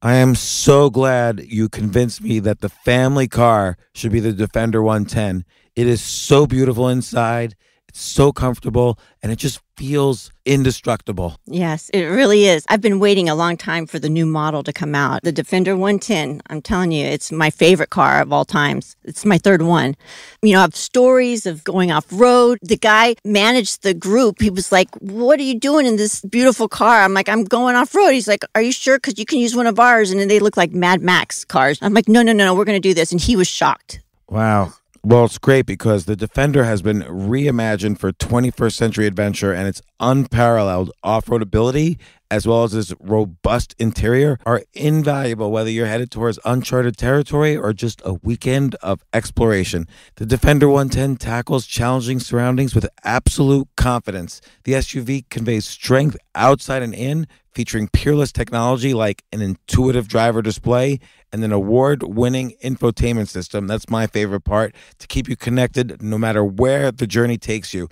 I am so glad you convinced me that the family car should be the Defender 110. It is so beautiful inside. So comfortable and it just feels indestructible. Yes, it really is. I've been waiting a long time for the new model to come out. The Defender 110. I'm telling you, it's my favorite car of all times. It's my third one. You know, I have stories of going off road. The guy managed the group. He was like, What are you doing in this beautiful car? I'm like, I'm going off road. He's like, Are you sure? Because you can use one of ours. And then they look like Mad Max cars. I'm like, No, no, no, no, we're going to do this. And he was shocked. Wow. Well, it's great because the Defender has been reimagined for 21st century adventure and its unparalleled off road ability, as well as its robust interior, are invaluable whether you're headed towards uncharted territory or just a weekend of exploration. The Defender 110 tackles challenging surroundings with absolute confidence. The SUV conveys strength outside and in, featuring peerless technology like an intuitive driver display and an award winning infotainment system. That's my favorite part to keep you connected no matter where the journey takes you.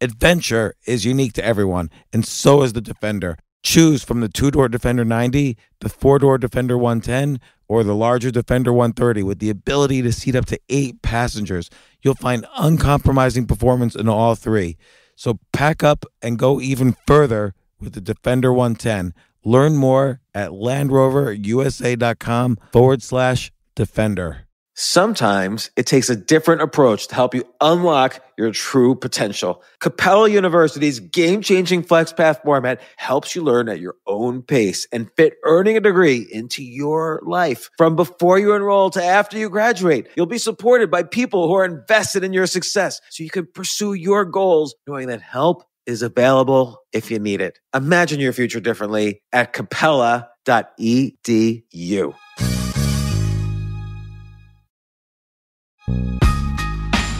Adventure is unique to everyone, and so is the Defender. Choose from the two door Defender 90, the four door Defender 110, or the larger Defender 130 with the ability to seat up to eight passengers. You'll find uncompromising performance in all three. So pack up and go even further with the Defender 110. Learn more at LandRoverUSA.com forward slash Defender. Sometimes it takes a different approach to help you unlock your true potential. Capella University's game changing FlexPath format helps you learn at your own pace and fit earning a degree into your life. From before you enroll to after you graduate, you'll be supported by people who are invested in your success so you can pursue your goals knowing that help is available if you need it. Imagine your future differently at capella.edu.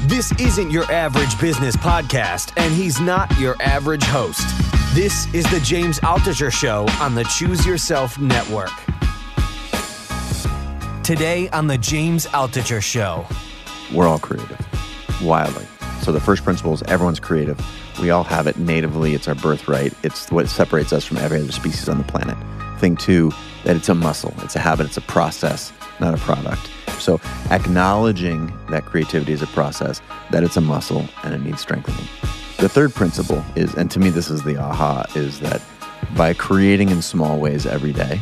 This isn't your average business podcast, and he's not your average host. This is the James Altucher Show on the Choose Yourself Network. Today on the James Altucher Show. We're all creative, wildly. So the first principle is everyone's creative. We all have it natively. It's our birthright. It's what separates us from every other species on the planet. Thing two, that it's a muscle, it's a habit, it's a process, not a product. So acknowledging that creativity is a process, that it's a muscle and it needs strengthening. The third principle is, and to me this is the aha, is that by creating in small ways every day,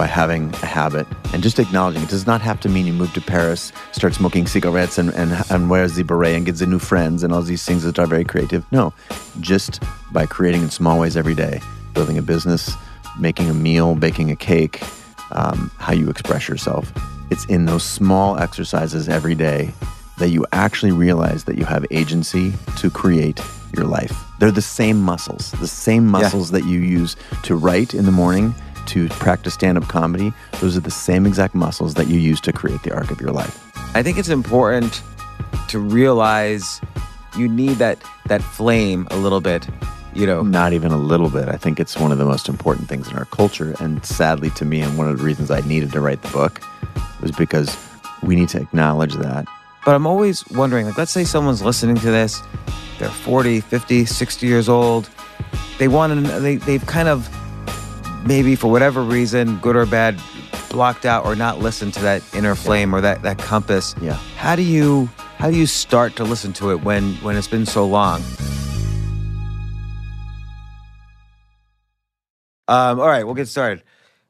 by having a habit and just acknowledging it does not have to mean you move to Paris, start smoking cigarettes and, and, and wears the beret and gets the new friends and all these things that are very creative. No, just by creating in small ways every day, building a business, making a meal, baking a cake, um, how you express yourself. It's in those small exercises every day that you actually realize that you have agency to create your life. They're the same muscles, the same muscles yeah. that you use to write in the morning, to practice stand up comedy. Those are the same exact muscles that you use to create the arc of your life. I think it's important to realize you need that that flame a little bit you know not even a little bit i think it's one of the most important things in our culture and sadly to me and one of the reasons i needed to write the book was because we need to acknowledge that but i'm always wondering like let's say someone's listening to this they're 40 50 60 years old they want to they, they've kind of maybe for whatever reason good or bad blocked out or not listened to that inner flame yeah. or that, that compass yeah how do you how do you start to listen to it when when it's been so long Um, all right, we'll get started.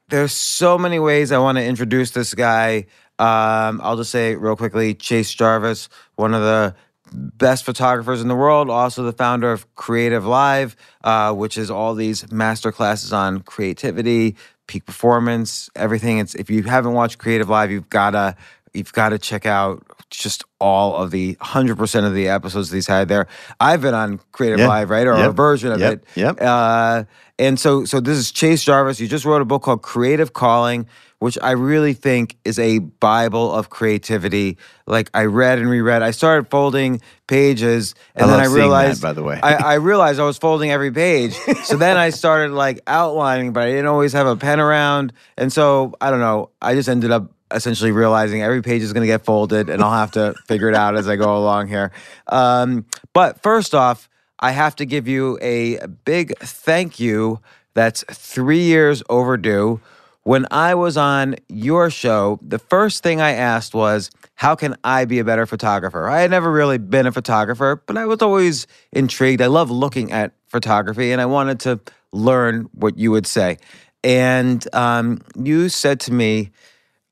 There's so many ways I want to introduce this guy. Um, I'll just say real quickly Chase Jarvis, one of the best photographers in the world, also the founder of Creative Live, uh, which is all these master classes on creativity, peak performance, everything. It's if you haven't watched Creative Live, you've gotta you've got to check out just all of the 100% of the episodes he's had there. I've been on Creative yeah. Live, right? Or yep. a version of yep. it. Yep. Uh, and so, so this is Chase Jarvis. You just wrote a book called Creative Calling, which I really think is a Bible of creativity. Like I read and reread. I started folding pages, and I then I realized. That, by the way, I, I, realized I was folding every page. so then I started like outlining, but I didn't always have a pen around, and so I don't know. I just ended up essentially realizing every page is going to get folded, and I'll have to figure it out as I go along here. Um, but first off I have to give you a big thank you that's three years overdue when I was on your show, the first thing I asked was, How can I be a better photographer? I had never really been a photographer, but I was always intrigued. I love looking at photography and I wanted to learn what you would say. And um, you said to me,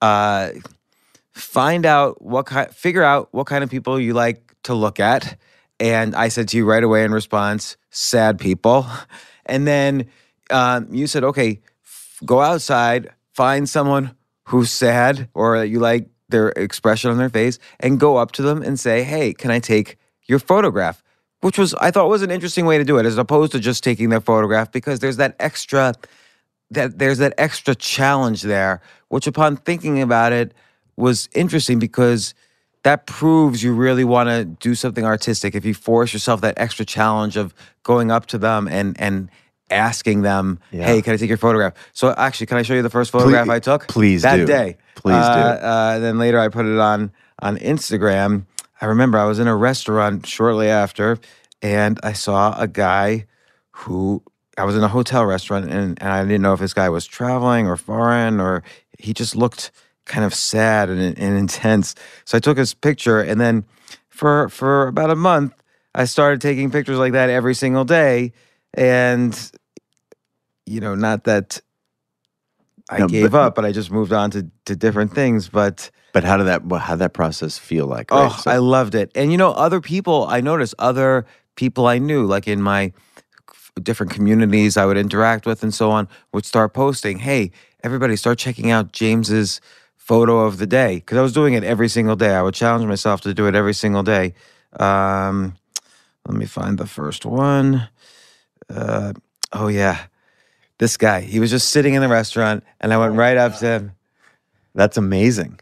uh, find out what kind, figure out what kind of people you like to look at. And I said to you right away in response, sad people. And then um, you said, okay, go outside, find someone who's sad or you like their expression on their face, and go up to them and say, hey, can I take your photograph? Which was, I thought, was an interesting way to do it, as opposed to just taking their photograph, because there's that extra, that there's that extra challenge there. Which, upon thinking about it, was interesting because that proves you really want to do something artistic if you force yourself that extra challenge of going up to them and and asking them Yeah. hey can i take your photograph so actually can i show you the first photograph Please- i took please that do. day Please do. uh, uh, then later i put it on on instagram i remember i was in a restaurant shortly after and i saw a guy who I was in a hotel restaurant and, and I didn't know if this guy was traveling or foreign or he just looked kind of sad and, and intense. So I took his picture and then for for about a month I started taking pictures like that every single day and you know not that I No, gave but- up but I just moved on to to different things but But how did that? How did that process feel like? Oh. So- I loved it. And you know, other people, I noticed other people I knew, like in my different communities I would interact with and so on, would start posting, hey, everybody start checking out James's photo of the day. Because I was doing it every single day. I would challenge myself to do it every single day. Um, let me find the first one. Uh, oh, yeah. This guy, he was just sitting in the restaurant, and I went oh, right up to him. That's amazing.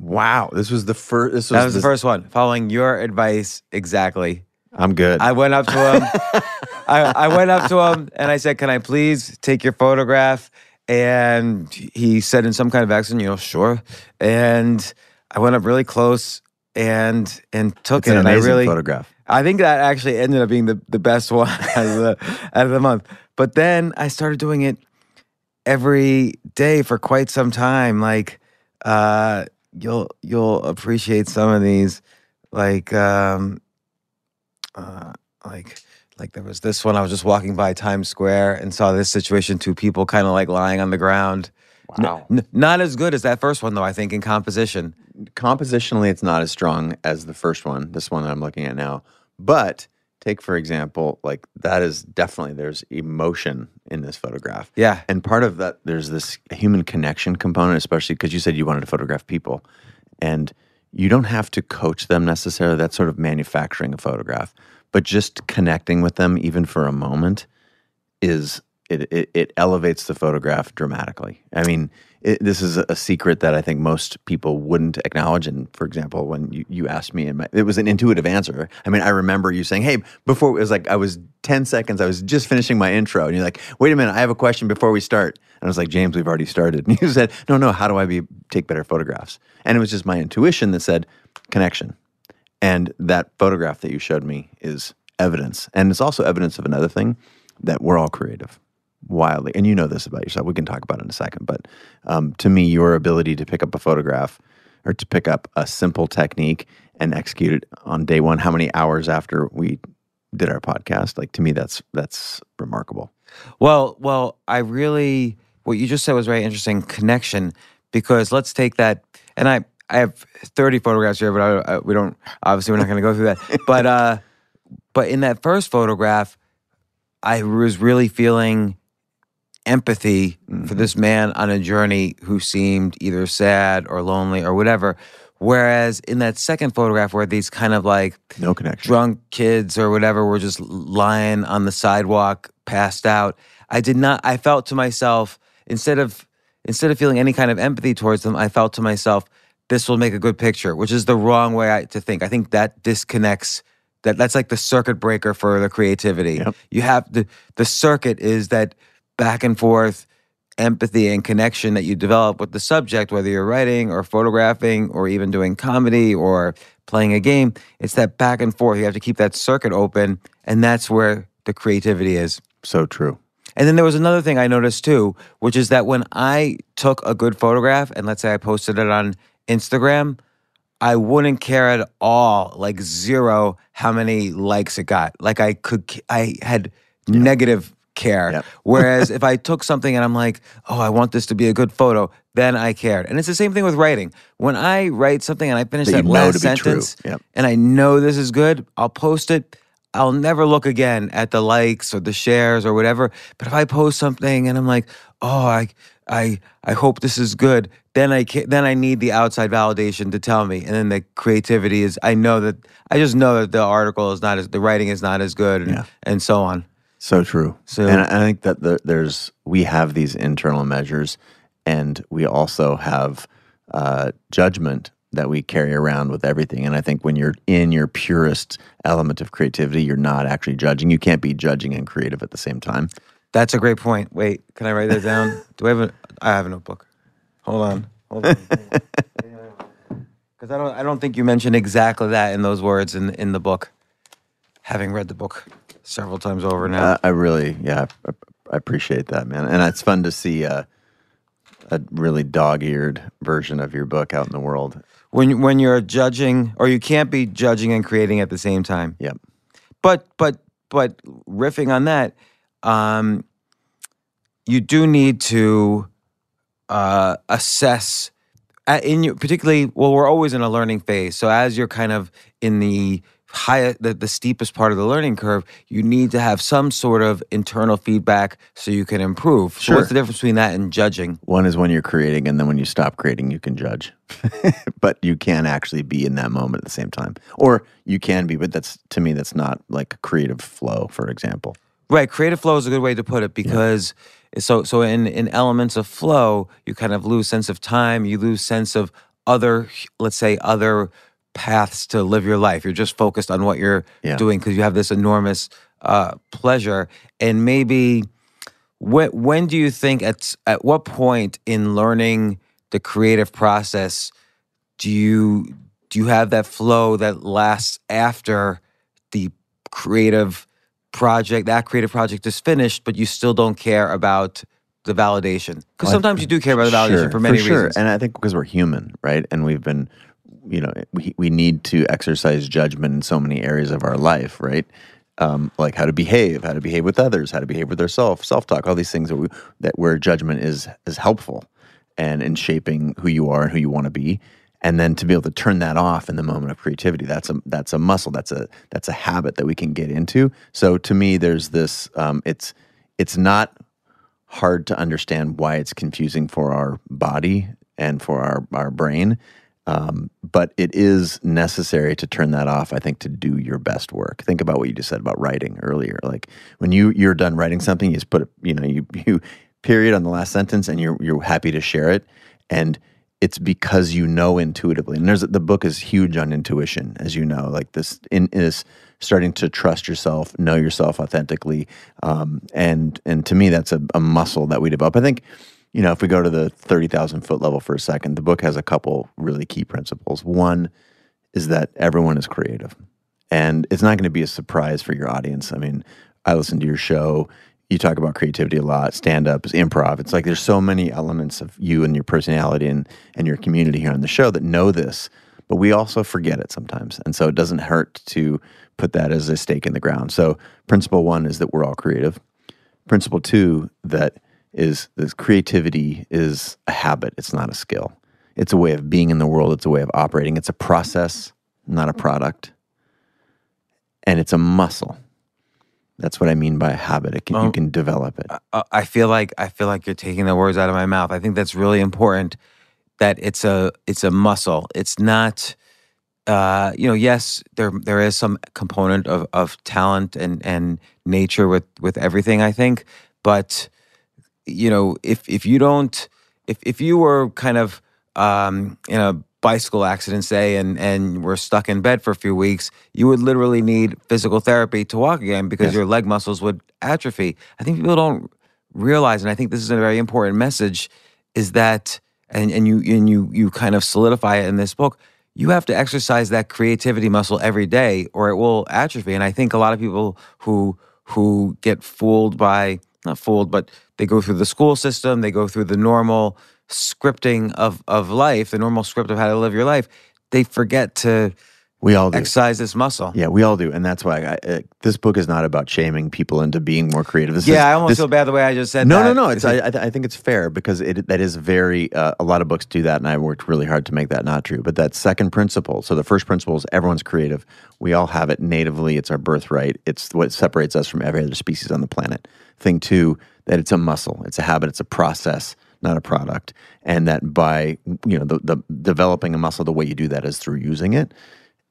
Wow, this was the first. This was, That was the first one, following your advice exactly. I'm good. I went up to him. I, I went up to him and I said, "Can I please take your photograph?" And he said in some kind of accent, "You know, sure." And I went up really close and and took it's it. an and I amazing really, photograph. I think that actually ended up being the, the best one out of the out of the month. But then I started doing it every day for quite some time. Like uh, you'll you'll appreciate some of these. Like um, uh, like like there was this one. I was just walking by Times Square and saw this situation. Two people kind of like lying on the ground. Wow. n- not as good as that first one though. I think in composition. Compositionally, it's not as strong as the first one. This one that I'm looking at now. But take for example, like that is definitely there's emotion in this photograph. Yeah. And part of that, there's this human connection component, especially because you said you wanted to photograph people. And you don't have to coach them necessarily. That's sort of manufacturing a photograph. But just connecting with them, even for a moment, is it, it, it elevates the photograph dramatically. I mean, it, this is a secret that I think most people wouldn't acknowledge. And for example, when you, you asked me, and my, it was an intuitive answer. I mean, I remember you saying, "Hey," before it was like I was ten seconds. I was just finishing my intro, and you're like, "Wait a minute, I have a question before we start." And I was like, "James, we've already started." And you said, "No, no. How do I be take better photographs?" And it was just my intuition that said connection. And that photograph that you showed me is evidence. And it's also evidence of another thing that we're all creative wildly. And you know this about yourself. We can talk about it in a second. But um, to me, your ability to pick up a photograph or to pick up a simple technique and execute it on day one, how many hours after we did our podcast, like to me, that's that's remarkable. Well, well, I really what you just said was very interesting connection because let's take that and I I have 30 photographs here but I, I, we don't obviously we're not going to go through that. but uh but in that first photograph I was really feeling empathy for mm-hmm. this man on a journey who seemed either sad or lonely or whatever. Whereas in that second photograph, where these kind of like No connection. drunk kids or whatever were just lying on the sidewalk, passed out, I did not. I felt to myself instead of instead of feeling any kind of empathy towards them, I felt to myself, this will make a good picture, which is the wrong way I, to think. I think that disconnects. That that's like the circuit breaker for the creativity. Yep. You have the the circuit is that back and forth empathy and connection that you develop with the subject, whether you're writing or photographing or even doing comedy or playing a game. It's that back and forth. You have to keep that circuit open, and that's where the creativity is. So true. And then there was another thing I noticed too, which is that when I took a good photograph and let's say I posted it on Instagram, I wouldn't care at all, like zero, how many likes it got. Like I could, I had negative care. Yep. Whereas if I took something and I'm like, oh, I want this to be a good photo, then I cared. And it's the same thing with writing. When I write something and I finish That that, last to be true. sentence Yep. and I know this is good, I'll post it. I'll never look again at the likes or the shares or whatever. But if I post something and I'm like, oh, I, I, I hope this is good, then I can, then I need the outside validation to tell me. And then the creativity is, I know that I just know that the article is not as the writing is not as good, and, Yeah. and so on. So true. So- and I think that the, there's we have these internal measures, and we also have uh, judgment that we carry around with everything. And I think when you're in your purest element of creativity, you're not actually judging. You can't be judging and creative at the same time. That's a great point. Wait, can I write that down? Do I have a? I have a notebook. Hold on. Hold on. Because I don't. I don't think you mentioned exactly that in those words in in the book. Having read the book several times over now. Uh, I really, yeah, I, I appreciate that, man. And it's fun to see uh, a really dog-eared version of your book out in the world. when when you're judging, or you can't be judging and creating at the same time. Yep. But but but riffing on that, um, you do need to uh, assess uh, in you particularly. Well, we're always in a learning phase. So as you're kind of in the high, the, the steepest part of the learning curve, you need to have some sort of internal feedback so you can improve. So Sure. what's the difference between that and judging? One is when you're creating, and then when you stop creating, you can judge. but you can actually be in that moment at the same time, or you can be. But that's to me, that's not like creative flow, for example. Right, creative flow is a good way to put it because so so in in elements of flow, you kind of lose sense of time, you lose sense of other let's say other paths to live your life. You're just focused on what you're Yeah. doing because you have this enormous uh, pleasure and maybe when when do you think at at what point in learning the creative process do you do you have that flow that lasts after the creative project that creative project is finished but you still don't care about the validation because Well, sometimes you do care about the validation Sure, for many sure. reasons And I think because we're human, right? And we've been, you know, we we need to exercise judgment in so many areas of our life, right? Um, like how to behave, how to behave with others, how to behave with ourselves, self talk, all these things that we that where judgment is is helpful, and in shaping who you are and who you want to be. And then to be able to turn that off in the moment of creativity, that's a that's a muscle, that's a that's a habit that we can get into. So to me, there's this. Um, it's it's not hard to understand why it's confusing for our body and for our, our brain. Um, but it is necessary to turn that off, I think, to do your best work. Think about what you just said about writing earlier. Like when you you're done writing something, you just put a, you know, you you period on the last sentence and you're you're happy to share it. And it's because you know intuitively. And there's the book is huge on intuition, as you know, like this in is starting to trust yourself, know yourself authentically. Um, and and to me, that's a, a muscle that we develop. I think, you know, if we go to the 30,000 foot level for a second, the book has a couple really key principles. One is that everyone is creative. And it's not going to be a surprise for your audience. I mean, I listen to your show. You talk about creativity a lot, stand up, improv. It's like there's so many elements of you and your personality and, and your community here on the show that know this, but we also forget it sometimes. And so it doesn't hurt to put that as a stake in the ground. So, principle one is that we're all creative. Principle two, that is this creativity is a habit, it's not a skill. It's a way of being in the world, it's a way of operating, it's a process, not a product. And it's a muscle. That's what I mean by a habit. It can, you Um, can develop it. uh, I feel like I feel like you're taking the words out of my mouth. I think that's really important. That it's a it's a muscle. It's not, uh, you know. Yes, there there is some component of, of talent and, and nature with with everything. I think, but you know, if if you don't, if if you were kind of um, in a bicycle accident, say, and and were stuck in bed for a few weeks, you would literally need physical therapy to walk again because Yes. your leg muscles would atrophy. I think people don't realize, and I think this is a very important message, is that, and and you and you you kind of solidify it in this book. You have to exercise that creativity muscle every day, or it will atrophy. And I think a lot of people who who get fooled by not fooled, but they go through the school system, they go through the normal scripting of of life, the normal script of how to live your life. They forget to We all do. exercise this muscle. Yeah, we all do, and that's why I, uh, this book is not about shaming people into being more creative. This Yeah, is, I almost this- feel bad the way I just said No, that. no, no. It's, I, I I think it's fair because it that is very. Uh, a lot of books do that, and I worked really hard to make that not true. But that second principle. So the first principle is everyone's creative. We all have it natively. It's our birthright. It's what separates us from every other species on the planet. Thing too that it's a muscle. It's a habit. It's a process, not a product. And that by you know the, the developing a muscle, the way you do that is through using it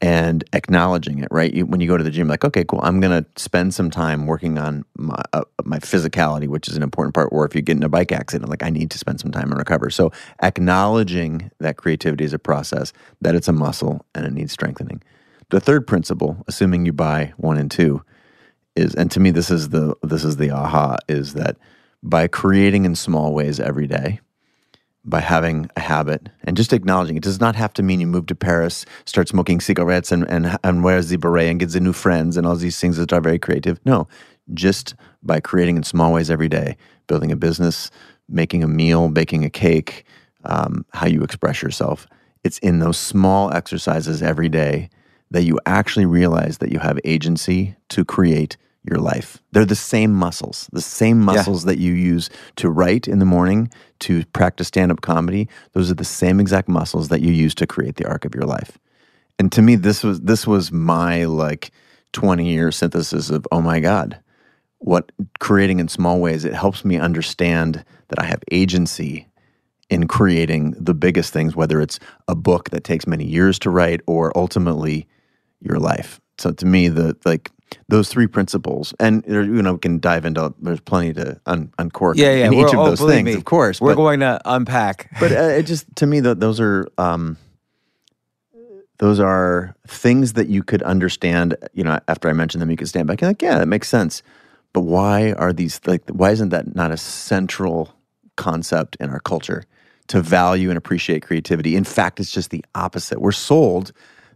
and acknowledging it, right? You, when you go to the gym, like, okay, cool, I'm going to spend some time working on my uh, my physicality, which is an important part. Or if you get in a bike accident, like, I need to spend some time and recover. So, acknowledging that creativity is a process, that it's a muscle, and it needs strengthening. The third principle, assuming you buy one and two, is, and to me, this is the this is the aha, is that by creating in small ways every day, by having a habit and just acknowledging it does not have to mean you move to Paris, start smoking cigarettes and, and, and wear the beret and get the new friends and all these things that are very creative. No, just by creating in small ways every day, building a business, making a meal, baking a cake, um, how you express yourself. It's in those small exercises every day that you actually realize that you have agency to create your life. They're the same muscles, the same muscles that you use to write in the morning, to practice stand up comedy. Those are the same exact muscles that you use to create the arc of your life. And to me, this was this was my like 20 year synthesis of oh my God, what creating in small ways, it helps me understand that I have agency in creating the biggest things, whether it's a book that takes many years to write or ultimately your life. So to me, the like those three principles, and you know, we can dive into. There's plenty to un- uncork Yeah, yeah. in each of oh, those things, me, of course. We're but, going to unpack. but uh, it just to me, that those are um, those are things that you could understand. You know, after I mentioned them, you could stand back and like, yeah, that makes sense. But why are these like? Why isn't that not a central concept in our culture to value and appreciate creativity? In fact, it's just the opposite. We're sold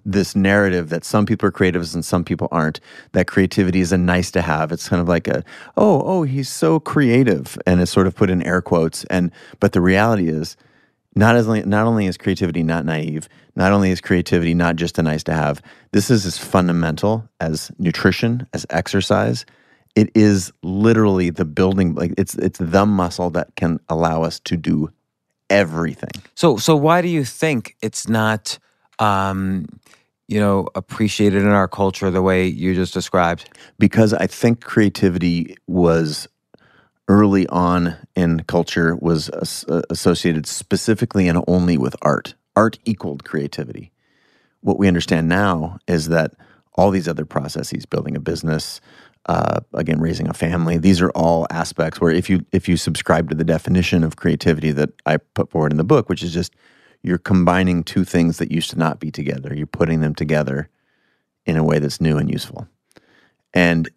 this narrative that some people are creatives and some people aren't. That creativity is a nice to have. It's kind of like a oh oh he's so creative, and it's sort of put in air quotes. And but the reality is not as not only is creativity not naive, not only is creativity not just a nice to have. This is as fundamental as nutrition, as exercise. It is literally the building like it's it's the muscle that can allow us to do everything. So, so why do you think it's not, um, you know, appreciated in our culture the way you just described? because I think creativity was early on in culture was uh, associated specifically and only with art. Art equaled creativity. What we understand now is that all these other processes, building a business, uh, again, raising a family, these are all aspects where if you if you subscribe to the definition of creativity that I put forward in the book, which is just you're combining two things that used to not be together, you're putting them together in a way that's new and useful. And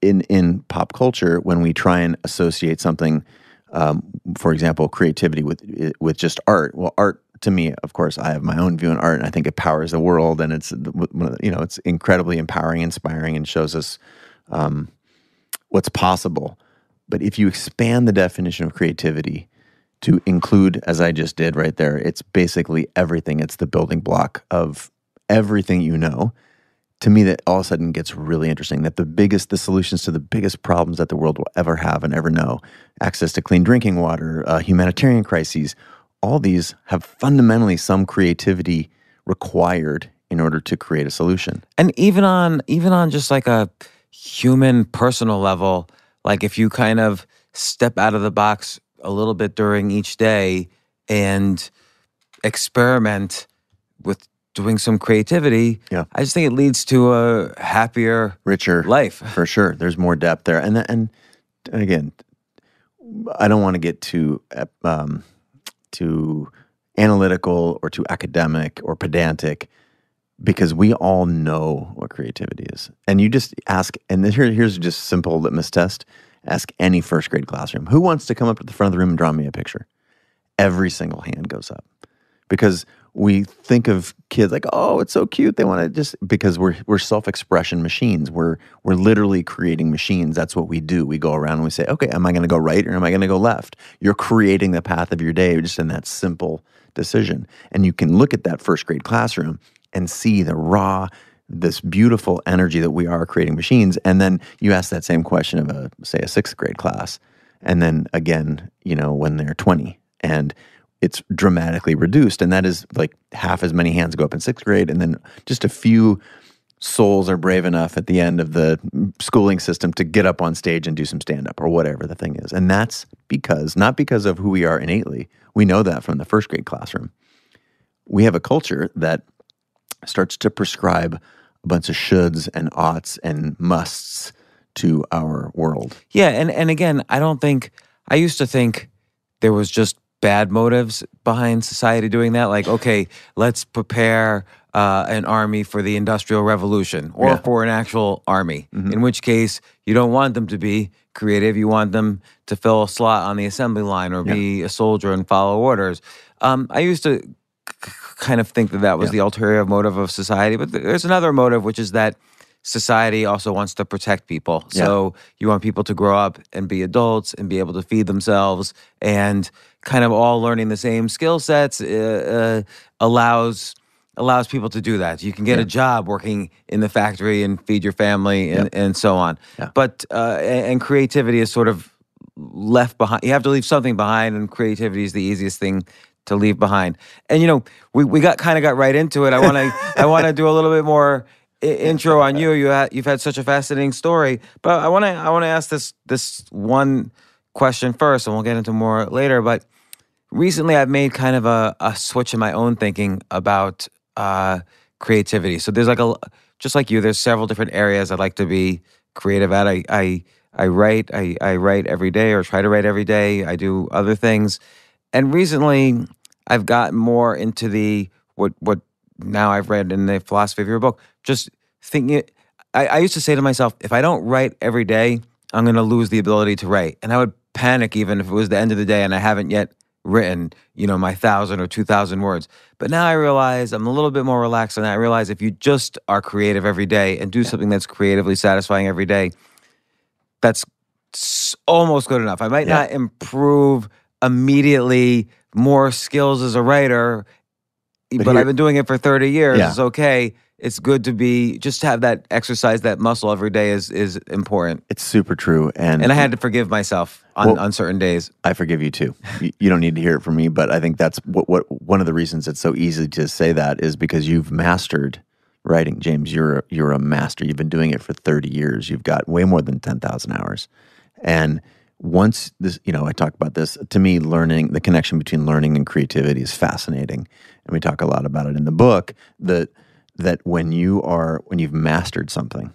in in pop culture, when we try and associate something, um, for example, creativity with with just art, well, art to me, of course, I have my own view on art, and I think it powers the world, and it's you know it's incredibly empowering, inspiring, and shows us um, what's possible. But if you expand the definition of creativity to include, as I just did right there, it's basically everything. It's the building block of everything you know to me that all of a sudden gets really interesting that the biggest the solutions to the biggest problems that the world will ever have and ever know access to clean drinking water uh, humanitarian crises all these have fundamentally some creativity required in order to create a solution And even on, even on just like a human personal level, like if you kind of step out of the box a little bit during each day and experiment with doing some creativity, Yeah. I just think it leads to a happier richer. life. for sure. There's more depth there. And and again i don't want to get too um, too analytical or too academic or pedantic because we all know what creativity is. And you just ask and here, here's just simple litmus test ask any first grade classroom who wants to come up to the front of the room and draw me a picture every single hand goes up because we think of kids like, oh, it's so cute. They want to just because we're we're self-expression machines. We're we're literally creating machines. That's what we do. We go around and we say, okay, am I going to go right or am I going to go left? You're creating the path of your day just in that simple decision. And you can look at that first grade classroom and see the raw this beautiful energy that we are creating machines and then you ask that same question of a say a 6th grade class and then again, you know, when they're 20 and it's dramatically reduced. And that is like half as many hands go up in sixth grade, and then just a few souls are brave enough at the end of the schooling system to get up on stage and do some stand up or whatever the thing is. And that's because, not because of who we are innately, we know that from the first grade classroom. We have a culture that starts to prescribe a bunch of shoulds and oughts and musts to our world. Yeah, and and again, I don't think I used to think there was just bad motives behind society doing that. Like, okay, let's prepare uh, an army for the Industrial Revolution or Yeah. for an actual army. Mm-hmm. In which case, you don't want them to be creative. You want them to fill a slot on the assembly line or be a soldier and follow orders. Um, I used to kind of think that that was the ulterior motive of society, but there's another motive, which is that society also wants to protect people. Yeah. So you want people to grow up and be adults and be able to feed themselves and kind of all learning the same skill sets uh, uh, allows allows people to do that. You can get a job working in the factory and feed your family and, and so on. Yeah. But uh, and creativity is sort of left behind. You have to leave something behind, and creativity is the easiest thing to leave behind. And you know, we, we got kind of got right into it. I want to I want to do a little bit more i- intro on you. You ha- you've had such a fascinating story, but I want to I want to ask this this one question first, and we'll get into more later. But recently, I've made kind of a, a switch in my own thinking about uh, creativity. So there's like a just like you, there's several different areas I'd like to be creative at. I I I write I, I write every day or try to write every day. I do other things, and recently I've gotten more into the what what now I've read in the philosophy of your book. Just thinking, I, I used to say to myself, if I don't write every day, I'm going to lose the ability to write, and I would panic even if it was the end of the day and I haven't yet written, you know, my thousand or two thousand words. But now I realize I'm a little bit more relaxed, and I realize if you just are creative every day and do something that's creatively satisfying every day, that's almost good enough. I might Yeah. not improve immediately more skills as a writer, but, here- I've been doing it for 30 years. Yeah. It's okay. It's good to be just to have that exercise, that muscle every day is is important. It's super true. And And I had to forgive myself on, Well- on certain days. I forgive you too. You, you don't need to hear it from me, but I think that's what, what one of the reasons it's so easy to say that is because you've mastered writing, James. You're you're a master. You've been doing it for 30 years. You've got way more than 10,000 hours. And once this, you know, I talk about this. To me, learning the connection between learning and creativity is fascinating, and we talk a lot about it in the book. That that when you are when you've mastered something,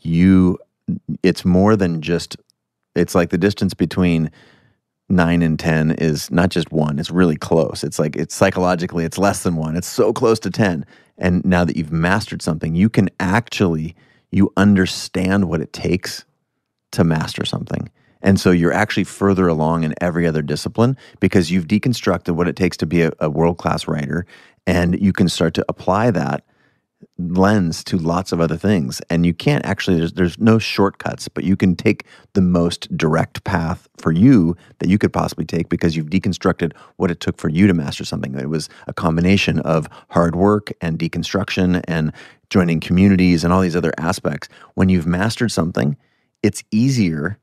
you it's more than just it's like the distance between nine and 10 is not just one, it's really close. It's like, it's psychologically, it's less than one. It's so close to 10. And now that you've mastered something, you can actually, you understand what it takes to master something. And so you're actually further along in every other discipline because you've deconstructed what it takes to be a, a world class writer. And you can start to apply that lens to lots of other things and you can't actually there's, there's no shortcuts but you can take the most direct path for you that you could possibly take because you've deconstructed what it took for you to master something it was a combination of hard work and deconstruction and joining communities and all these other aspects when you've mastered something it's easier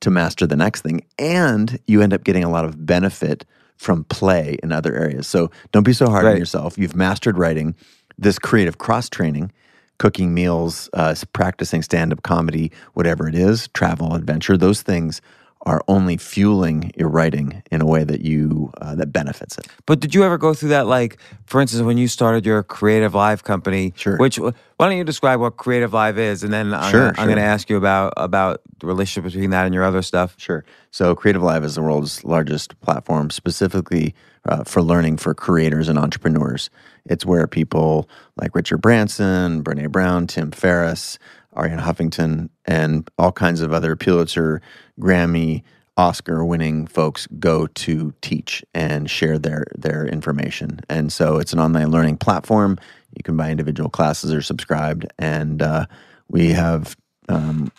to master the next thing and you end up getting a lot of benefit from play in other areas. So don't be so hard on yourself. You've mastered writing. This creative cross training cooking meals uh, practicing stand-up comedy whatever it is travel adventure those things are only fueling your writing in a way that you uh, that benefits it But did you ever go through that? Like, for instance, when you started your Creative Live company, Sure. Which why don't you describe what Creative Live is, and then I'm, Sure, gonna, I'm sure. going to ask you about about the relationship between that and your other stuff. Sure. So, Creative Live is the world's largest platform specifically uh, for learning for creators and entrepreneurs. It's where people like Richard Branson, Brene Brown, Tim Ferriss, Arianna Huffington, and all kinds of other Pulitzer, Grammy Oscar winning folks go to teach and share their their information. And so it's an online learning platform. You can buy individual classes or subscribed, and uh, we have um,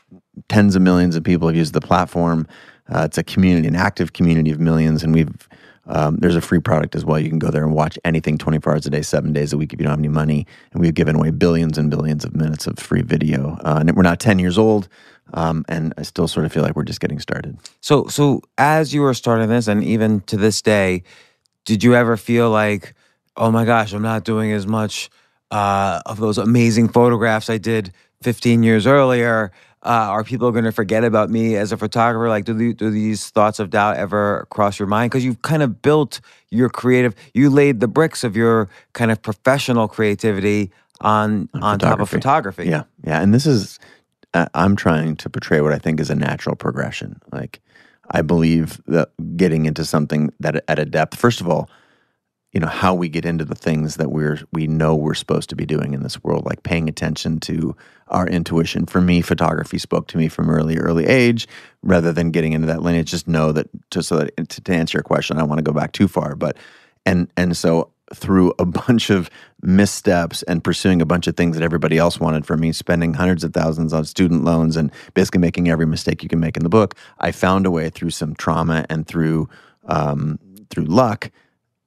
tens of millions of people have used the platform. Uh, it's a community, an active community of millions, and we've um, there's a free product as well. You can go there and watch anything 24 hours a day, seven days a week if you don't have any money. And we've given away billions and billions of minutes of free video. Uh, and we're not 10 years old, um, and I still sort of feel like we're just getting started. So, so as you were starting this, and even to this day, did you ever feel like, oh my gosh, I'm not doing as much uh, of those amazing photographs I did 15 years earlier? Uh, are people going to forget about me as a photographer? Like, do, the, do these thoughts of doubt ever cross your mind? Because you've kind of built your creative, you laid the bricks of your kind of professional creativity on on, on top of photography. Yeah, yeah, and this is uh, I'm trying to portray what I think is a natural progression. Like, I believe that getting into something that at a depth, first of all, you know how we get into the things that we're we know we're supposed to be doing in this world like paying attention to our intuition. For me photography spoke to me from early early age. Rather than getting into that lineage just know that just so that to, to answer your question i don't want to go back too far but and and so through a bunch of missteps and pursuing a bunch of things that everybody else wanted from me, spending hundreds of thousands on student loans and basically making every mistake you can make in the book, I found a way through some trauma and through um, through luck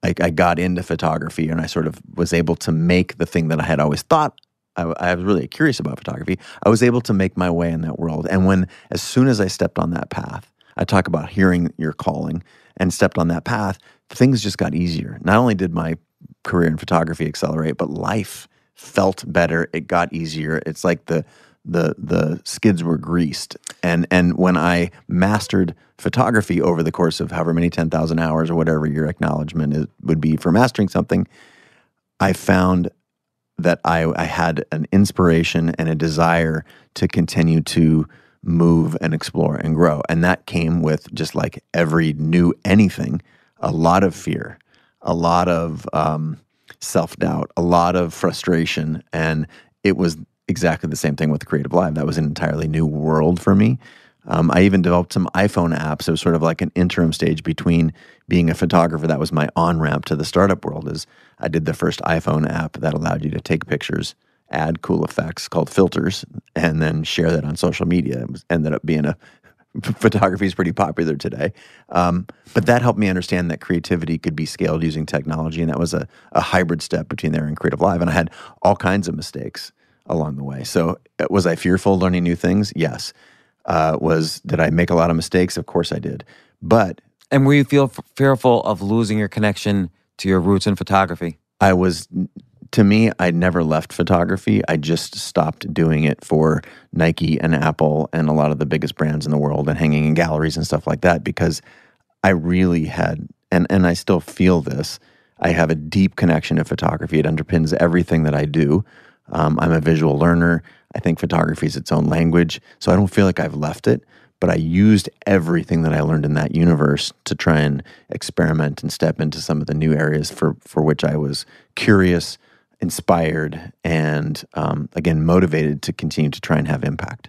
I, I got into photography and I sort of was able to make the thing that I had always thought I, I, was really curious about photography. I was able to make my way in that world. And when, as soon as I stepped on that path, I talk about hearing your calling and stepped on that path, things just got easier. Not only did my career in photography accelerate, but life felt better. It got easier. It's like the, the the skids were greased. And and when I mastered photography over the course of however many 10,000 hours or whatever your acknowledgement is, would be for mastering something, I found that I, I had an inspiration and a desire to continue to move and explore and grow. And that came with just like every new anything, a lot of fear, a lot of um, self doubt, a lot of frustration. And it was exactly the same thing with Creative Live. That was an entirely new world for me. Um, I even developed some iPhone apps. It was sort of like an interim stage between being a photographer. That was my on ramp to the startup world. Is I did the first iPhone app that allowed you to take pictures, add cool effects called filters, and then share that on social media. It ended up being a photography is pretty popular today. Um, but that helped me understand that creativity could be scaled using technology, and that was a, a hybrid step between there and Creative Live. And I had all kinds of mistakes along the way. So uh, was I fearful learning new things? Yes. Uh, was did I make a lot of mistakes? Of course I did. But and were you feel f- fearful of losing your connection to your roots in photography? I was. To me, I never left photography. I just stopped doing it for Nike and Apple and a lot of the biggest brands in the world and hanging in galleries and stuff like that because I really had, and, and I still feel this, I have a deep connection to photography. It underpins everything that I do. Um, I'm a visual learner. I think photography is its own language. So I don't feel like I've left it, but I used everything that I learned in that universe to try and experiment and step into some of the new areas for, for which I was curious, inspired, and um, again, motivated to continue to try and have impact.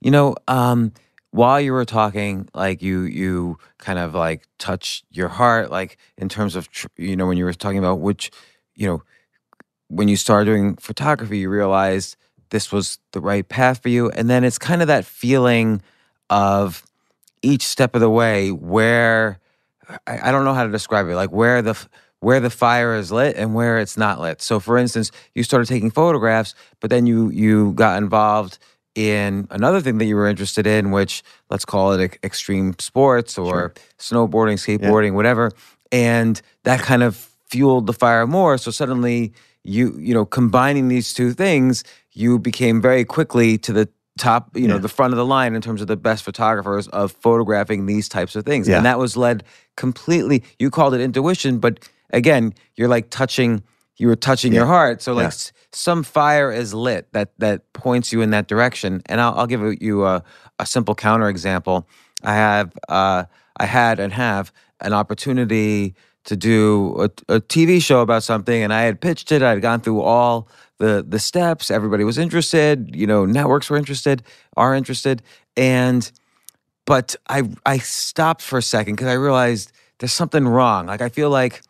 You know, um, while you were talking, like you, you kind of like touched your heart, like in terms of, you know, when you were talking about which, you know, when you started doing photography, you realized this was the right path for you. And then it's kind of that feeling of each step of the way where I, I don't know how to describe it, like where the where the fire is lit and where it's not lit. So for instance, you started taking photographs, but then you you got involved in another thing that you were interested in, which let's call it extreme sports or sure. snowboarding, skateboarding, yeah. whatever. And that kind of fueled the fire more. So suddenly you you know combining these two things you became very quickly to the top you know the front of the line in terms of the best photographers of photographing these types of things yeah. and that was led completely you called it intuition but again you're like touching you were touching yeah. your heart so like some fire is lit that that points you in that direction and i'll, I'll give you a, a simple counter example i have uh, i had and have an opportunity to do a, a, TV show about something, and I had pitched it. I had gone through all the the steps. Everybody was interested. You know, networks were interested, are interested, and but I I stopped for a second because I realized there's something wrong. Like I feel like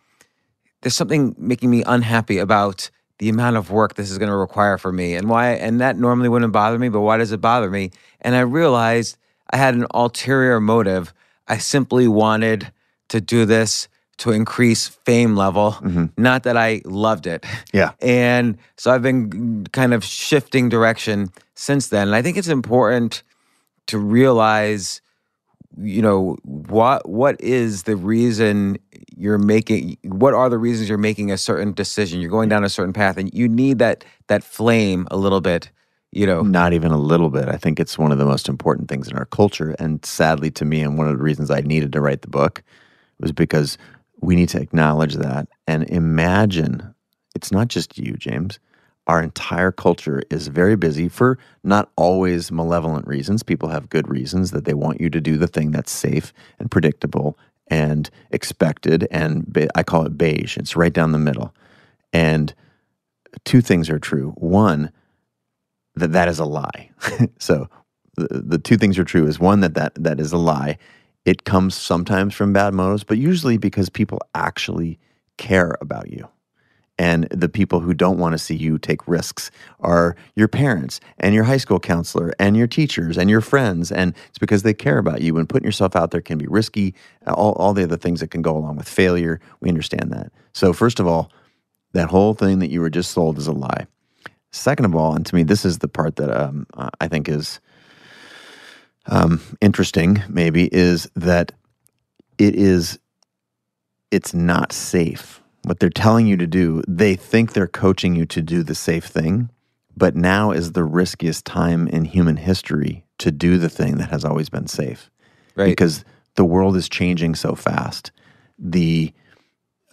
there's something making me unhappy about the amount of work this is going to require for me and why and that normally wouldn't bother me but why does it bother me and i realized i had an ulterior motive i simply wanted to do this to increase fame level mm-hmm. not that i loved it Yeah. and so i've been kind of shifting direction since then and i think it's important to realize you know what what is the reason you're making what are the reasons you're making a certain decision you're going down a certain path and you need that that flame a little bit you know Not even a little bit. I think it's one of the most important things in our culture. And sadly to me, and one of the reasons I needed to write the book was because we need to acknowledge that and imagine it's not just you, James. Our entire culture is very busy for not always malevolent reasons. People have good reasons that they want you to do the thing that's safe and predictable and expected. And be- I call it beige. It's right down the middle. And two things are true. One, that that is a lie. so the, the two things are true is one that, that that is a lie. It comes sometimes from bad motives, but usually because people actually care about you. And the people who don't want to see you take risks are your parents and your high school counselor and your teachers and your friends. And it's because they care about you. And putting yourself out there can be risky, all, all the other things that can go along with failure. We understand that. So, first of all, that whole thing that you were just sold is a lie. Second of all, and to me, this is the part that um, I think is um, interesting, maybe, is that it is it's not safe. What they're telling you to do, they think they're coaching you to do the safe thing, but now is the riskiest time in human history to do the thing that has always been safe right because the world is changing so fast. The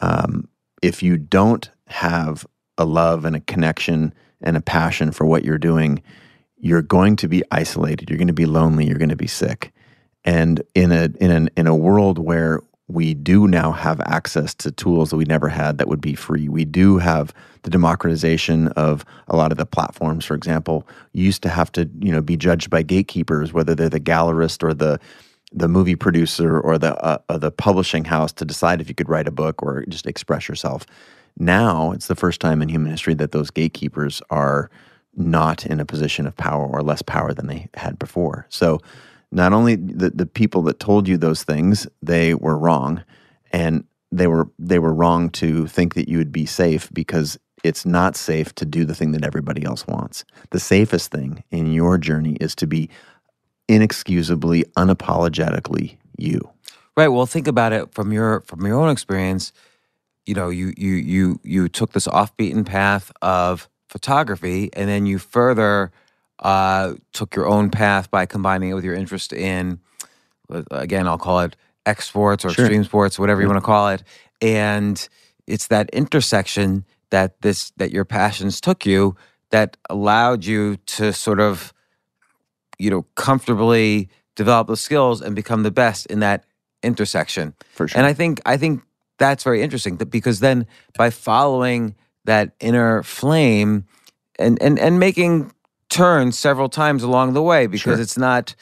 um, if you don't have a love and a connection and a passion for what you're doing, you're going to be isolated. You're going to be lonely. You're going to be sick. And in a in an in a world where we do now have access to tools that we never had that would be free. We do have the democratization of a lot of the platforms. For example, you used to have to, you know, be judged by gatekeepers, whether they're the gallerist or the the movie producer or the uh, uh, the publishing house to decide if you could write a book or just express yourself. Now it's the first time in human history that those gatekeepers are not in a position of power or less power than they had before. So not only the, the people that told you those things, they were wrong, and they were they were wrong to think that you would be safe because it's not safe to do the thing that everybody else wants. The safest thing in your journey is to be inexcusably, unapologetically you. Right. Well, think about it from your from your own experience. You know, you you you you took this off beaten path of photography, and then you further uh, took your own path by combining it with your interest in, again, I'll call it X sports or Sure. extreme sports, whatever you want to call it. And it's that intersection that this that your passions took you that allowed you to sort of, you know, comfortably develop the skills and become the best in that intersection. For sure. And I think I think that's very interesting that because then by following that inner flame and and and making turns several times along the way because Sure. it's not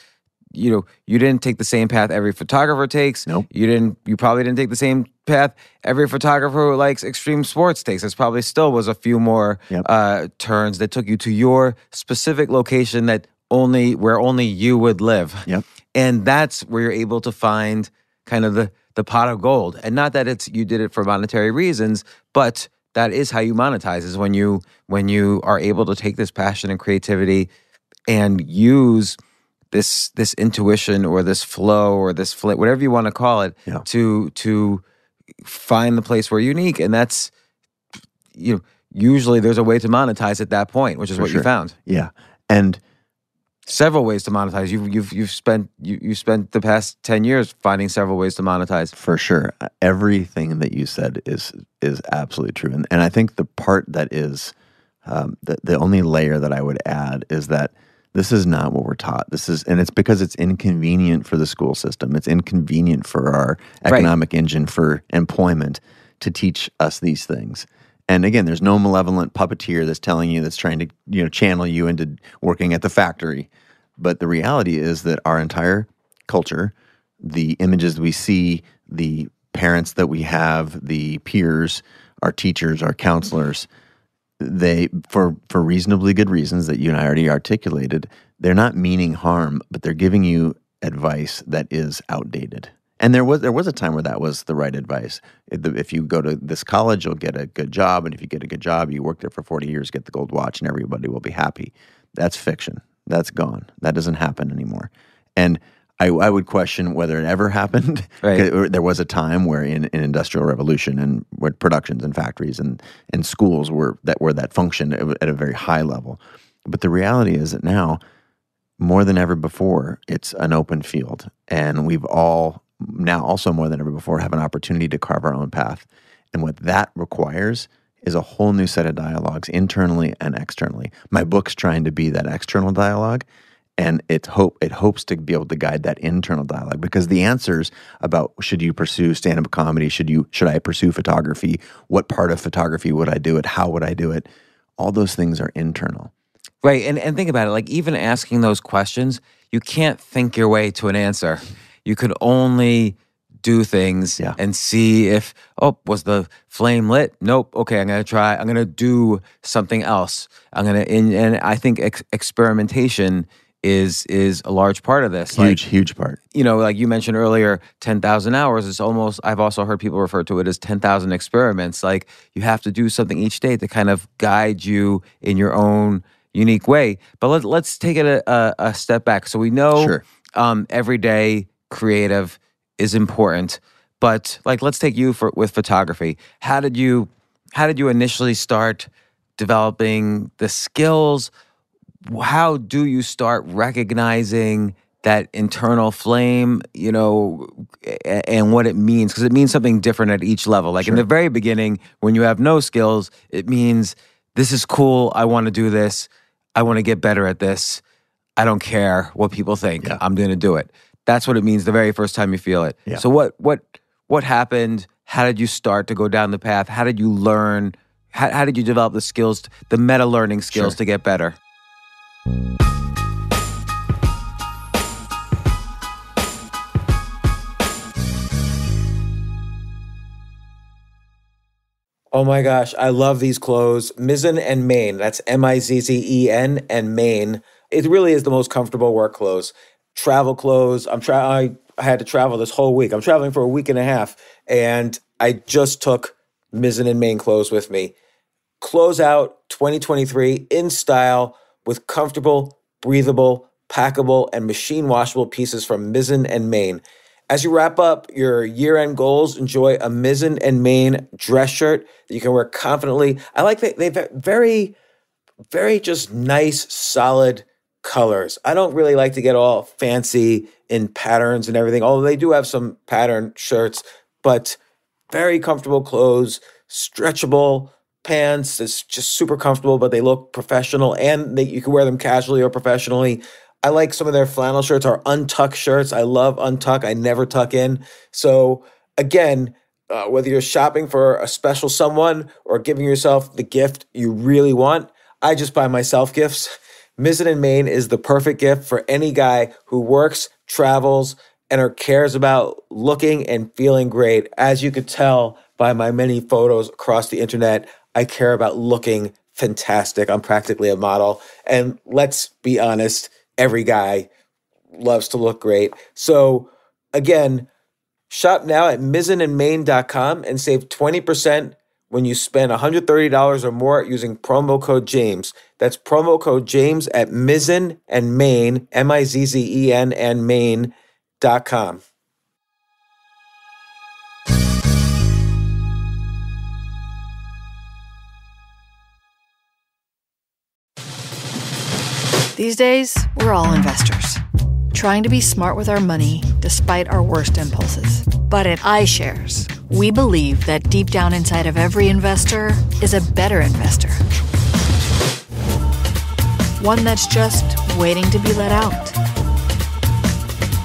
you know you didn't take the same path every photographer takes Nope. you didn't you probably didn't take the same path every photographer who likes extreme sports takes there's probably still was a few more Yep. uh, turns that took you to your specific location that only where only you would live Yep. and that's where you're able to find kind of the the pot of gold and not that it's you did it for monetary reasons but that is how you monetize is when you when you are able to take this passion and creativity and use this this intuition or this flow or this flit whatever you want to call it Yeah. to to find the place where you're unique and that's you know usually there's a way to monetize at that point which is For what you found Yeah. And several ways to monetize. You've you've you've spent you you spent the past ten years finding several ways to monetize. For sure. Everything that you said is is absolutely true. And and I think the part that is um, the the only layer that I would add is that this is not what we're taught. This is and it's because it's inconvenient for the school system. It's inconvenient for our Right. economic engine for employment to teach us these things. And again, there's no malevolent puppeteer that's telling you that's trying to, you know, channel you into working at the factory. But the reality is that our entire culture, the images we see, the parents that we have, the peers, our teachers, our counselors, they for for reasonably good reasons that you and I already articulated, they're not meaning harm, but they're giving you advice that is outdated. And there was there was a time where that was the right advice. If, you go to this college, you'll get a good job, and if you get a good job, you work there for forty years, get the gold watch, and everybody will be happy. That's fiction. That's gone. That doesn't happen anymore. And I, I would question whether it ever happened. Right. there was a time where in, in industrial revolution and where productions and factories and, and schools were that were that functioned at a very high level. But the reality is that now, more than ever before, it's an open field, and we've all now also more than ever before have an opportunity to carve our own path. And what that requires is a whole new set of dialogues internally and externally. My book's trying to be that external dialogue and it hope it hopes to be able to guide that internal dialogue because the answers about should you pursue stand-up comedy, should you should I pursue photography, what part of photography would I do it, how would I do it? All those things are internal. Right. And and think about it, like even asking those questions, you can't think your way to an answer. You could only do things Yeah. and see if oh was the flame lit nope okay i'm gonna try i'm gonna do something else i'm gonna and, and i think ex- experimentation is is a large part of this Huge, like huge part. you know like you mentioned earlier 10,000 hours is almost i've also heard people refer to it as 10,000 experiments like you have to do something each day to kind of guide you in your own unique way but let, let's take it a, a, a step back so we know Sure. um, everyday creative is important. But like let's take you for with photography. How did you how did you initially start developing the skills? How do you start recognizing that internal flame you know and what it means? Because it means something different at each level. Like in the very beginning when you have no skills it means this is cool. I want to do this. I want to get better at this. I don't care what people think. I'm going to do it that's what it means the very first time you feel it Yeah. so what what what happened how did you start to go down the path how did you learn how, how did you develop the skills the meta learning skills Sure. to get better Oh my gosh, I love these clothes. Mizzen and Main. That's M I Z Z E N and Main. It really is the most comfortable work clothes. Travel clothes. I'm try I, I had to travel this whole week. I'm traveling for a week and a half and I just took Mizzen and Main clothes with me. Close out 2023 in style with comfortable, breathable, packable, and machine washable pieces from Mizzen and Main. As you wrap up your year end goals, enjoy a Mizzen and Main dress shirt that you can wear confidently. I like that they've very, very just nice, solid colors. I don't really like to get all fancy in patterns and everything, although they do have some pattern shirts, but very comfortable clothes, stretchable pants. It's just super comfortable, but they look professional and they, you can wear them casually or professionally. I like some of their flannel shirts or untuck shirts. I love untuck. I never tuck in. So again, uh, whether you're shopping for a special someone or giving yourself the gift you really want, I just buy myself gifts. Mizzen and Main is the perfect gift for any guy who works, travels, and or cares about looking and feeling great. As you could tell by my many photos across the internet, I care about looking fantastic. I'm practically a model. And let's be honest, every guy loves to look great. So again, shop now at mizzenandmain.com and save 20% when you spend $130 or more using promo code James. That's promo code James at Mizzen and Main, M I Z Z E N and Main.com. These days, we're all investors, trying to be smart with our money despite our worst impulses. But at iShares, we believe that deep down inside of every investor is a better investor. One that's just waiting to be let out.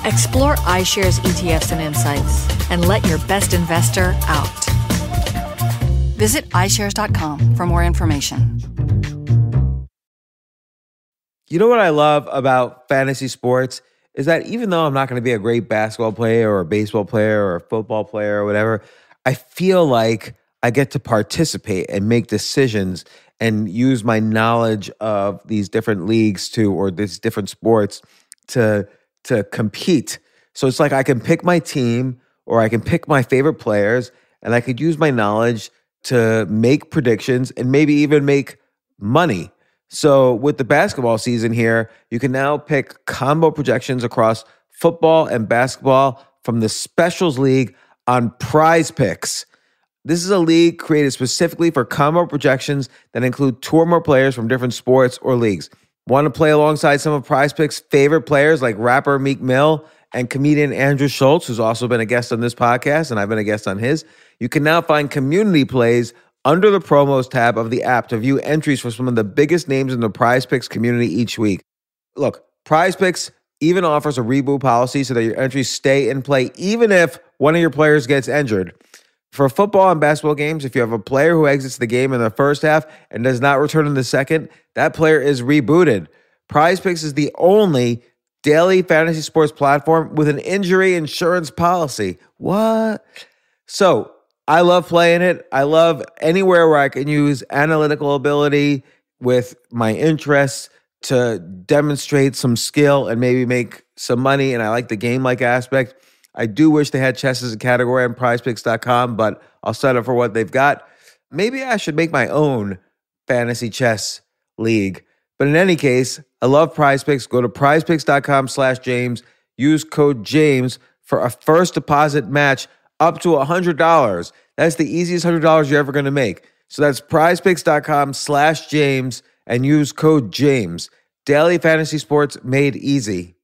Explore iShares ETFs and insights and let your best investor out. Visit iShares.com for more information. You know what I love about fantasy sports is that even though I'm not going to be a great basketball player or a baseball player or a football player or whatever, I feel like I get to participate and make decisions and use my knowledge of these different leagues to or these different sports to to compete. So it's like I can pick my team or I can pick my favorite players and I could use my knowledge to make predictions and maybe even make money. So with the basketball season here, you can now pick combo projections across football and basketball from the Specials League on Prize Picks. This is a league created specifically for combo projections that include two or more players from different sports or leagues. Want to play alongside some of Prize Picks' favorite players like rapper Meek Mill and comedian Andrew Schulz, who's also been a guest on this podcast, and I've been a guest on his? You can now find community plays under the promos tab of the app to view entries for some of the biggest names in the Prize Picks community each week. Look, Prize Picks even offers a reboot policy so that your entries stay in play even if one of your players gets injured. For football and basketball games, if you have a player who exits the game in the first half and does not return in the second, that player is rebooted. Prize Picks is the only daily fantasy sports platform with an injury insurance policy. What? So, I love playing it. I love anywhere where I can use analytical ability with my interests to demonstrate some skill and maybe make some money. And I like the game like aspect. I do wish they had chess as a category on prizepicks.com, but I'll settle for what they've got. Maybe I should make my own fantasy chess league. But in any case, I love prize picks. Go to prizepicks.com slash James. Use code James for a first deposit match up to $100. That's the easiest $100 you're ever going to make. So that's prizepicks.com slash James and use code James. Daily fantasy sports made easy.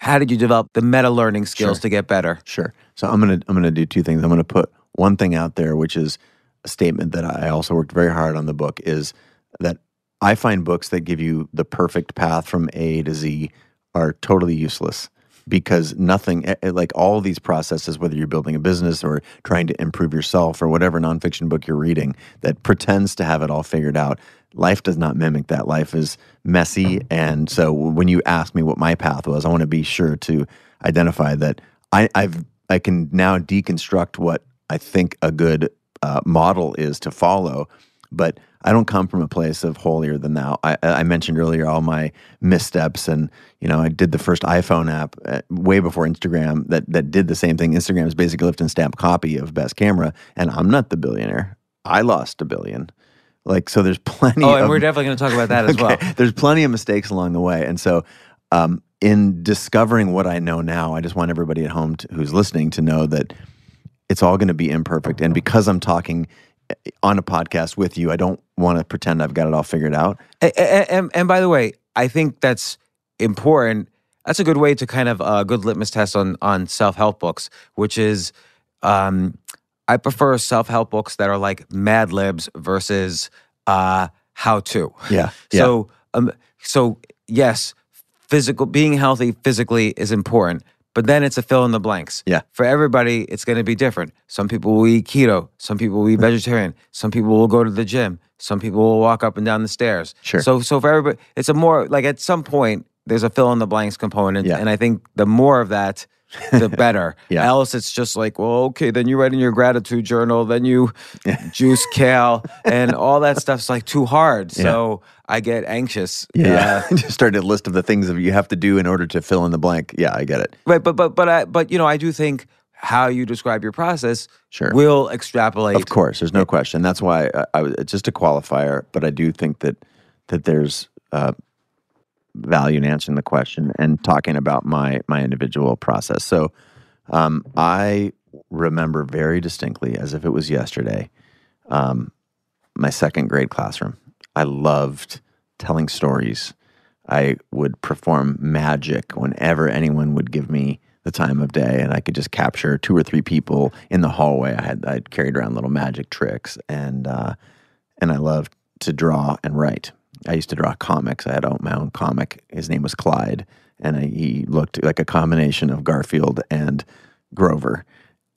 How did you develop the meta learning skills Sure. to get better? Sure. So I'm gonna I'm gonna do two things. I'm gonna put one thing out there, which is a statement that I also worked very hard on the book, is that I find books that give you the perfect path from A to Z are totally useless because nothing eh, eh, like all these processes, whether you're building a business or trying to improve yourself or whatever nonfiction book you're reading that pretends to have it all figured out. Life does not mimic that. Life is messy. And so when you ask me what my path was, I want to be sure to identify that I, I've I can now deconstruct what I think a good uh, model is to follow, but I don't come from a place of holier than thou. I, I mentioned earlier all my missteps, and you know I did the first iPhone app uh, way before Instagram that that did the same thing. Instagram is basically lift and stamp copy of best camera, and I'm not the billionaire. I lost a billion. Like so, there's plenty. Oh, and of, we're definitely going to talk about that as well. There's plenty of mistakes along the way. And so, um, in discovering what I know now, I just want everybody at home to, who's listening to know that it's all going to be imperfect. And because I'm talking eh, on a podcast with you, I don't want to pretend I've got it all figured out. And, and, and by the way, I think that's important. That's a good way to kind of a uh, good litmus test on on self help books, which is um, I prefer self help books that are like Mad Libs versus uh, how to. Yeah. yeah. So um, so yes, physical being healthy physically is important, but then it's a fill in the blanks. Yeah. For everybody, it's going to be different. Some people will eat keto. Some people will eat vegetarian. Some people will go to the gym. Some people will walk up and down the stairs. Sure. So so for everybody, it's a more like at some point there's a fill in the blanks component, Yeah. and I think the more of that. The better. Yeah. Else, it's just like, well, okay, then you write in your gratitude journal, then you juice kale, and all that stuff's like too hard. So I get anxious. Yeah. Uh, just started a list of the things that you have to do in order to fill in the blank. Yeah, I get it. Right, but but but I but you know I do think how you describe your process Sure. will extrapolate. Of course, there's no question. That's why I, I was it's just a qualifier, but I do think that that there's uh, value in answering the question and talking about my my individual process. So, um, I remember very distinctly, as if it was yesterday, um, my second grade classroom. I loved telling stories. I would perform magic whenever anyone would give me the time of day, and I could just capture two or three people in the hallway. I had I carried around little magic tricks, and uh, and I loved to draw and write. I used to draw comics. I had a- my own comic. His name was Clyde, and I, he looked like a combination of Garfield and Grover,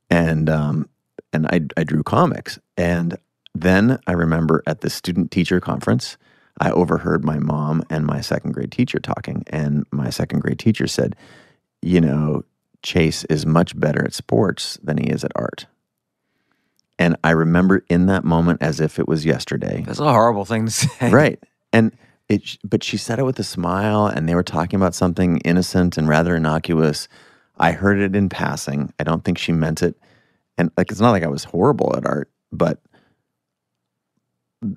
and um, and I I drew comics, And then I remember at the student teacher conference, I overheard my mom and my second grade teacher talking. And my second grade teacher said, You know, Chase is much better at sports than he is at art. And I remember in that moment as if it was yesterday. That's a horrible thing to say. Right. And it, but she said it with a smile, and they were talking about something innocent and rather innocuous. I heard it in passing. I don't think she meant it. And like, it's not like I was horrible at art, but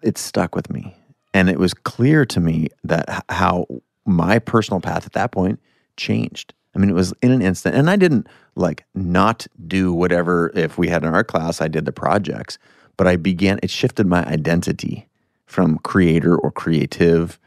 it stuck with me. And it was clear to me that how my personal path at that point changed. I mean, it was in an instant. And I didn't like not do whatever, if we had an art class, I did the projects, but I began, it shifted my identity from creator or creative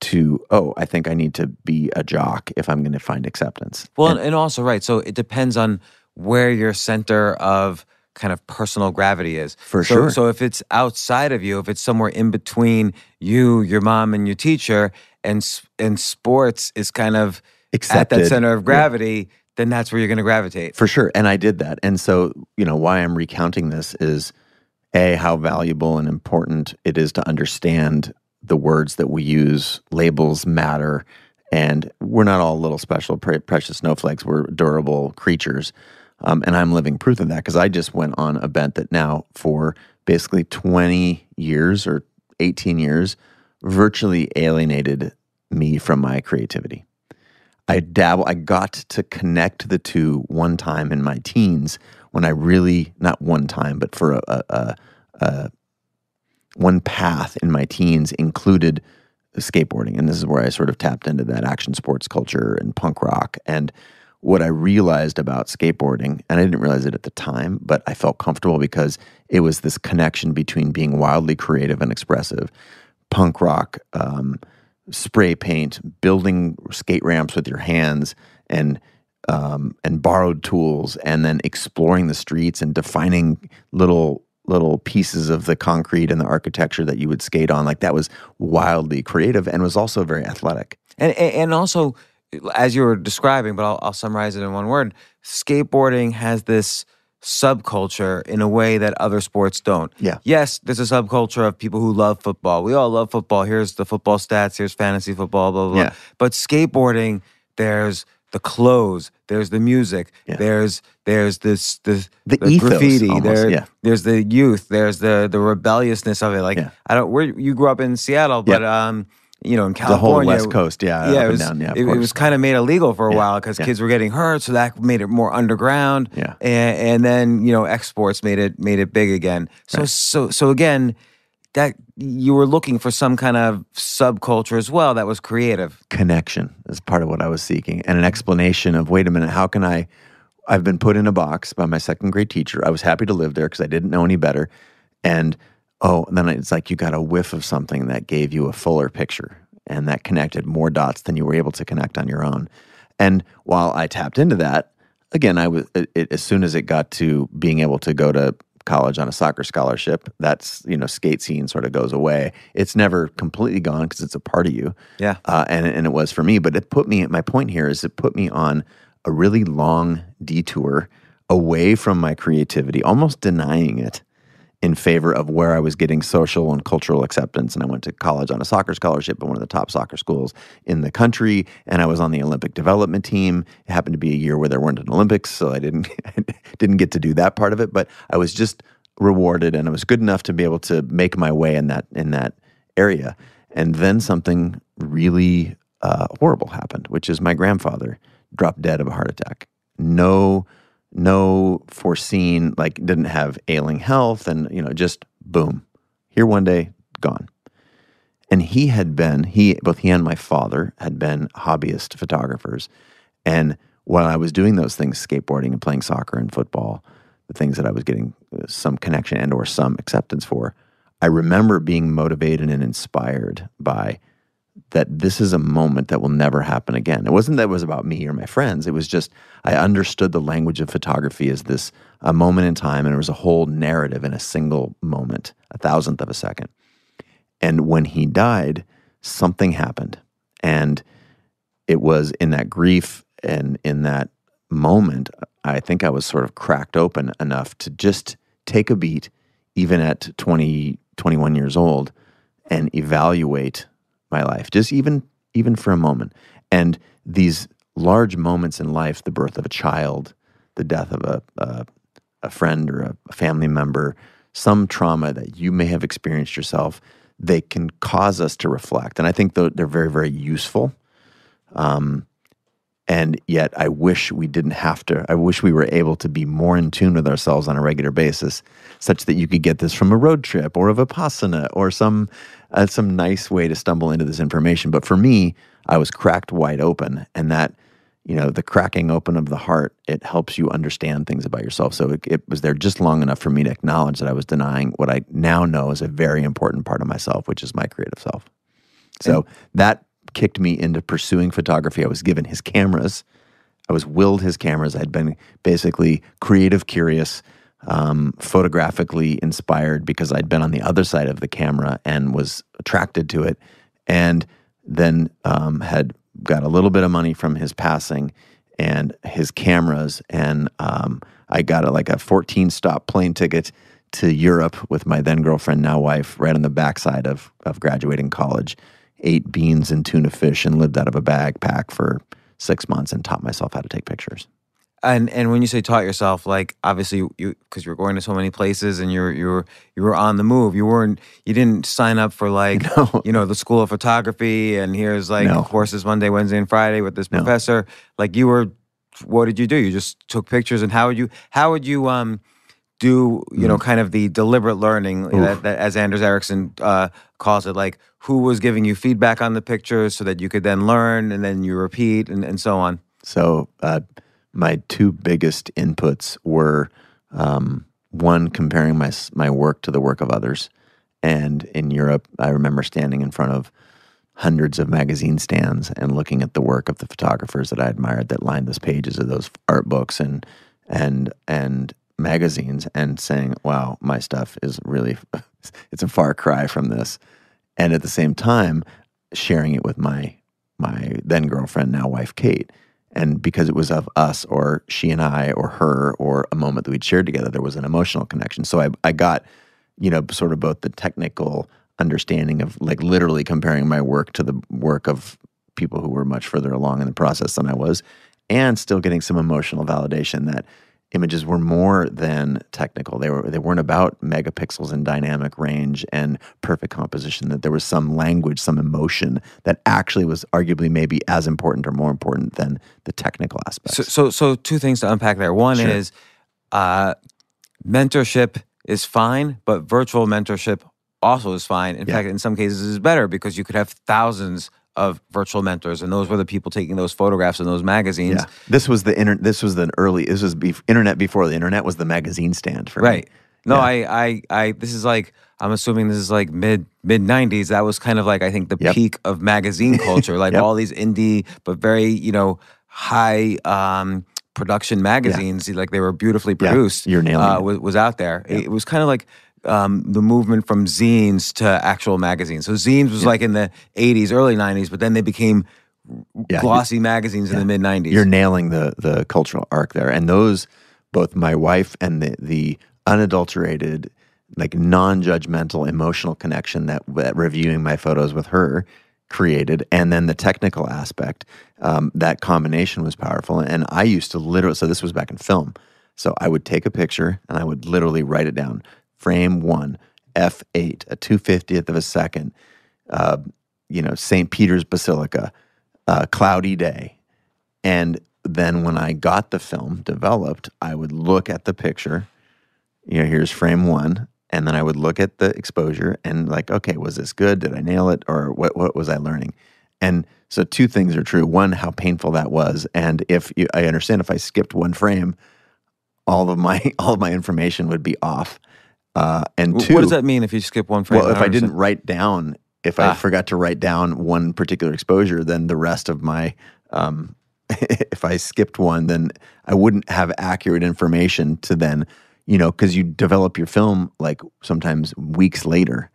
to, oh, I think I need to be a jock if I'm going to find acceptance. Well, and, and also, right. So it depends on where your center of kind of personal gravity is. For so, sure. So if it's outside of you, if it's somewhere in between you, your mom, and your teacher, and and sports is kind of at that center of Yeah. gravity, then that's where you're going to gravitate. For sure. And I did that. And so, you know, why I'm recounting this is A, how valuable and important it is to understand the words that we use. Labels matter. And we're not all little special, pre- precious snowflakes. We're durable creatures. Um, and I'm living proof of that because I just went on a bent that now, for basically 20 years or 18 years, virtually alienated me from my creativity. I dabble. I got to connect the two one time in my teens when I really not one time, but for a, a, a, a one path in my teens included skateboarding, and this is where I sort of tapped into that action sports culture and punk rock. And what I realized about skateboarding, and I didn't realize it at the time, but I felt comfortable because it was this connection between being wildly creative and expressive, punk rock. Um, spray paint, building skate ramps with your hands, and um, and borrowed tools, and then exploring the streets and defining little little pieces of the concrete and the architecture that you would skate on. Like that was wildly creative and was also very athletic. And and also, as you were describing, but I'll, I'll summarize it in one word: skateboarding has this subculture in a way that other sports don't. Yeah. Yes, there's a subculture of people who love football. We all love football. Here's the football stats. Here's fantasy football. Blah blah. blah. Yeah. But skateboarding, there's the clothes. There's the music. Yeah. There's there's this the The ethos, graffiti. almost, there, yeah. There's the youth. There's the the rebelliousness of it. Like Yeah. I don't. Where you grew up in Seattle, but um, you know, in California, The whole West Coast, yeah, yeah, up it was, and down, yeah, it, it was kind of made illegal for a Yeah, while because yeah. kids were getting hurt, so that made it more underground. Yeah. and, and then you know, X sports made it made it big again. So so so again, that you were looking for some kind of subculture as well that was creative. connection is part of what I was seeking and an explanation of wait a minute, how can I? I've been put in a box by my second grade teacher. I was happy to live there because I didn't know any better. And oh, and then it's like you got a whiff of something that gave you a fuller picture and that connected more dots than you were able to connect on your own. And while I tapped into that, again, I was it, as soon as it got to being able to go to college on a soccer scholarship, that's you know skate scene sort of goes away. It's never completely gone because it's a part of you. Yeah. uh, and and it was for me. But it put me. My point here is it put me on a really long detour away from my creativity, almost denying it in favor of where I was getting social and cultural acceptance. And I went to college on a soccer scholarship at one of the top soccer schools in the country. And I was on the Olympic development team. It happened to be a year where there weren't an Olympics, so I didn't didn't get to do that part of it. But I was just rewarded, and I was good enough to be able to make my way in that in that area. And then something really uh, horrible happened, which is my grandfather dropped dead of a heart attack. No no foreseen like didn't have ailing health and you know just boom here one day gone. And he had been he both he and my father had been hobbyist photographers. And while i was doing those things skateboarding and playing soccer and football the things that i was getting uh, some connection and or some acceptance for i remember being motivated and inspired by that this is a moment that will never happen again. It wasn't that it was about me or my friends. It was just I understood the language of photography as this a moment in time, and it was a whole narrative in a single moment, a thousandth of a second. And when he died, something happened, and it was in that grief and in that moment, I think I was sort of cracked open enough to just take a beat, even at 20, 21 years old, and evaluate my life, just even even for a moment. And these large moments in life, the birth of a child, the death of a a, a friend or a, a family member, some trauma that you may have experienced yourself, they can cause us to reflect. And I think tho- they're very, very useful. Um, and yet, I wish we didn't have to. I wish we were able to be more in tune with ourselves on a regular basis, such that you could get this from a road trip or a Vipassana or some uh, some nice way to stumble into this information. But for me, I was cracked wide open, and that you know the cracking open of the heart it helps you understand things about yourself. So it, it was there just long enough for me to acknowledge that I was denying what I now know is a very important part of myself, which is my creative self. So that kicked me into pursuing photography. I was given his cameras. I was willed his cameras. I'd been basically creative curious, um, photographically inspired because I'd been on the other side of the camera and was attracted to it. And then um, had got a little bit of money from his passing and his cameras. And um, I got a, like a 14 stop plane ticket to Europe with my then girlfriend, now wife, right on the backside of, of graduating college ate beans and tuna fish and lived out of a backpack for six months and taught myself how to take pictures. And and when you say taught yourself, like obviously you because you, are going to so many places and you're you're you were on the move. You weren't you didn't sign up for like No. you know the school of photography and here's like No. courses Monday, Wednesday, and Friday with this No. professor. Like you were, what did you do? You just took pictures and how would you how would you um do you know kind of the deliberate learning that, that as Anders Ericsson uh, calls it like who was giving you feedback on the pictures so that you could then learn and then you repeat and, and so on. So uh, my two biggest inputs were um, one comparing my my work to the work of others, and in Europe, I remember standing in front of hundreds of magazine stands and looking at the work of the photographers that I admired that lined those pages of those art books and and and magazines and saying, "Wow, my stuff is really it's a far cry from this." And at the same time, sharing it with my my then girlfriend, now wife Kate. And because it was of us or she and I or her or a moment that we'd shared together, there was an emotional connection. So I, I got, you know, sort of both the technical understanding of like literally comparing my work to the work of people who were much further along in the process than I was, and still getting some emotional validation that images were more than technical. They were they weren't about megapixels and dynamic range and perfect composition. That there was some language, some emotion that actually was arguably maybe as important or more important than the technical aspects. So, so, so two things to unpack there. One Sure. is uh, mentorship is fine, but virtual mentorship also is fine. In Yeah. fact, in some cases, is better because you could have thousands of virtual mentors, and those were the people taking those photographs in those magazines. yeah, this was the inter- This was the early. This was internet before the internet was the magazine stand for me. Right. No, Yeah. I, I, I. This is like I'm assuming this is like mid mid '90s. That was kind of like I think the Yep. peak of magazine culture. Like Yep. all these indie but very you know high um, production magazines. Like they were beautifully Yeah, produced. you're nailing uh. Was, was out there. It, was kind of like. Um, the movement from zines to actual magazines. So zines was like in the '80s, early '90s, but then they became Yeah, glossy magazines in the mid '90s. You're nailing the the cultural arc there, and those both my wife and the the unadulterated, like non-judgmental emotional connection that, that reviewing my photos with her created, and then the technical aspect. Um, that combination was powerful, and I used to literally. So this was back in film. So I would take a picture and I would literally write it down. Frame one, f eight, a two fiftieth of a second. Uh, you know, St. Peter's Basilica, uh, cloudy day. And then when I got the film developed, I would look at the picture. You know, here's frame one. And then I would look at the exposure and like, okay, was this good? Did I nail it? Or what, what was I learning? And so two things are true. One, how painful that was. And if you, I understand if I skipped one frame, all of my all of my information would be off. Uh, and two, what does that mean if you skip one frame? well, if don't I didn't write down, if I Ah. forgot to write down one particular exposure, then the rest of my, um, if I skipped one, then I wouldn't have accurate information to then, you know, because you develop your film like sometimes weeks later.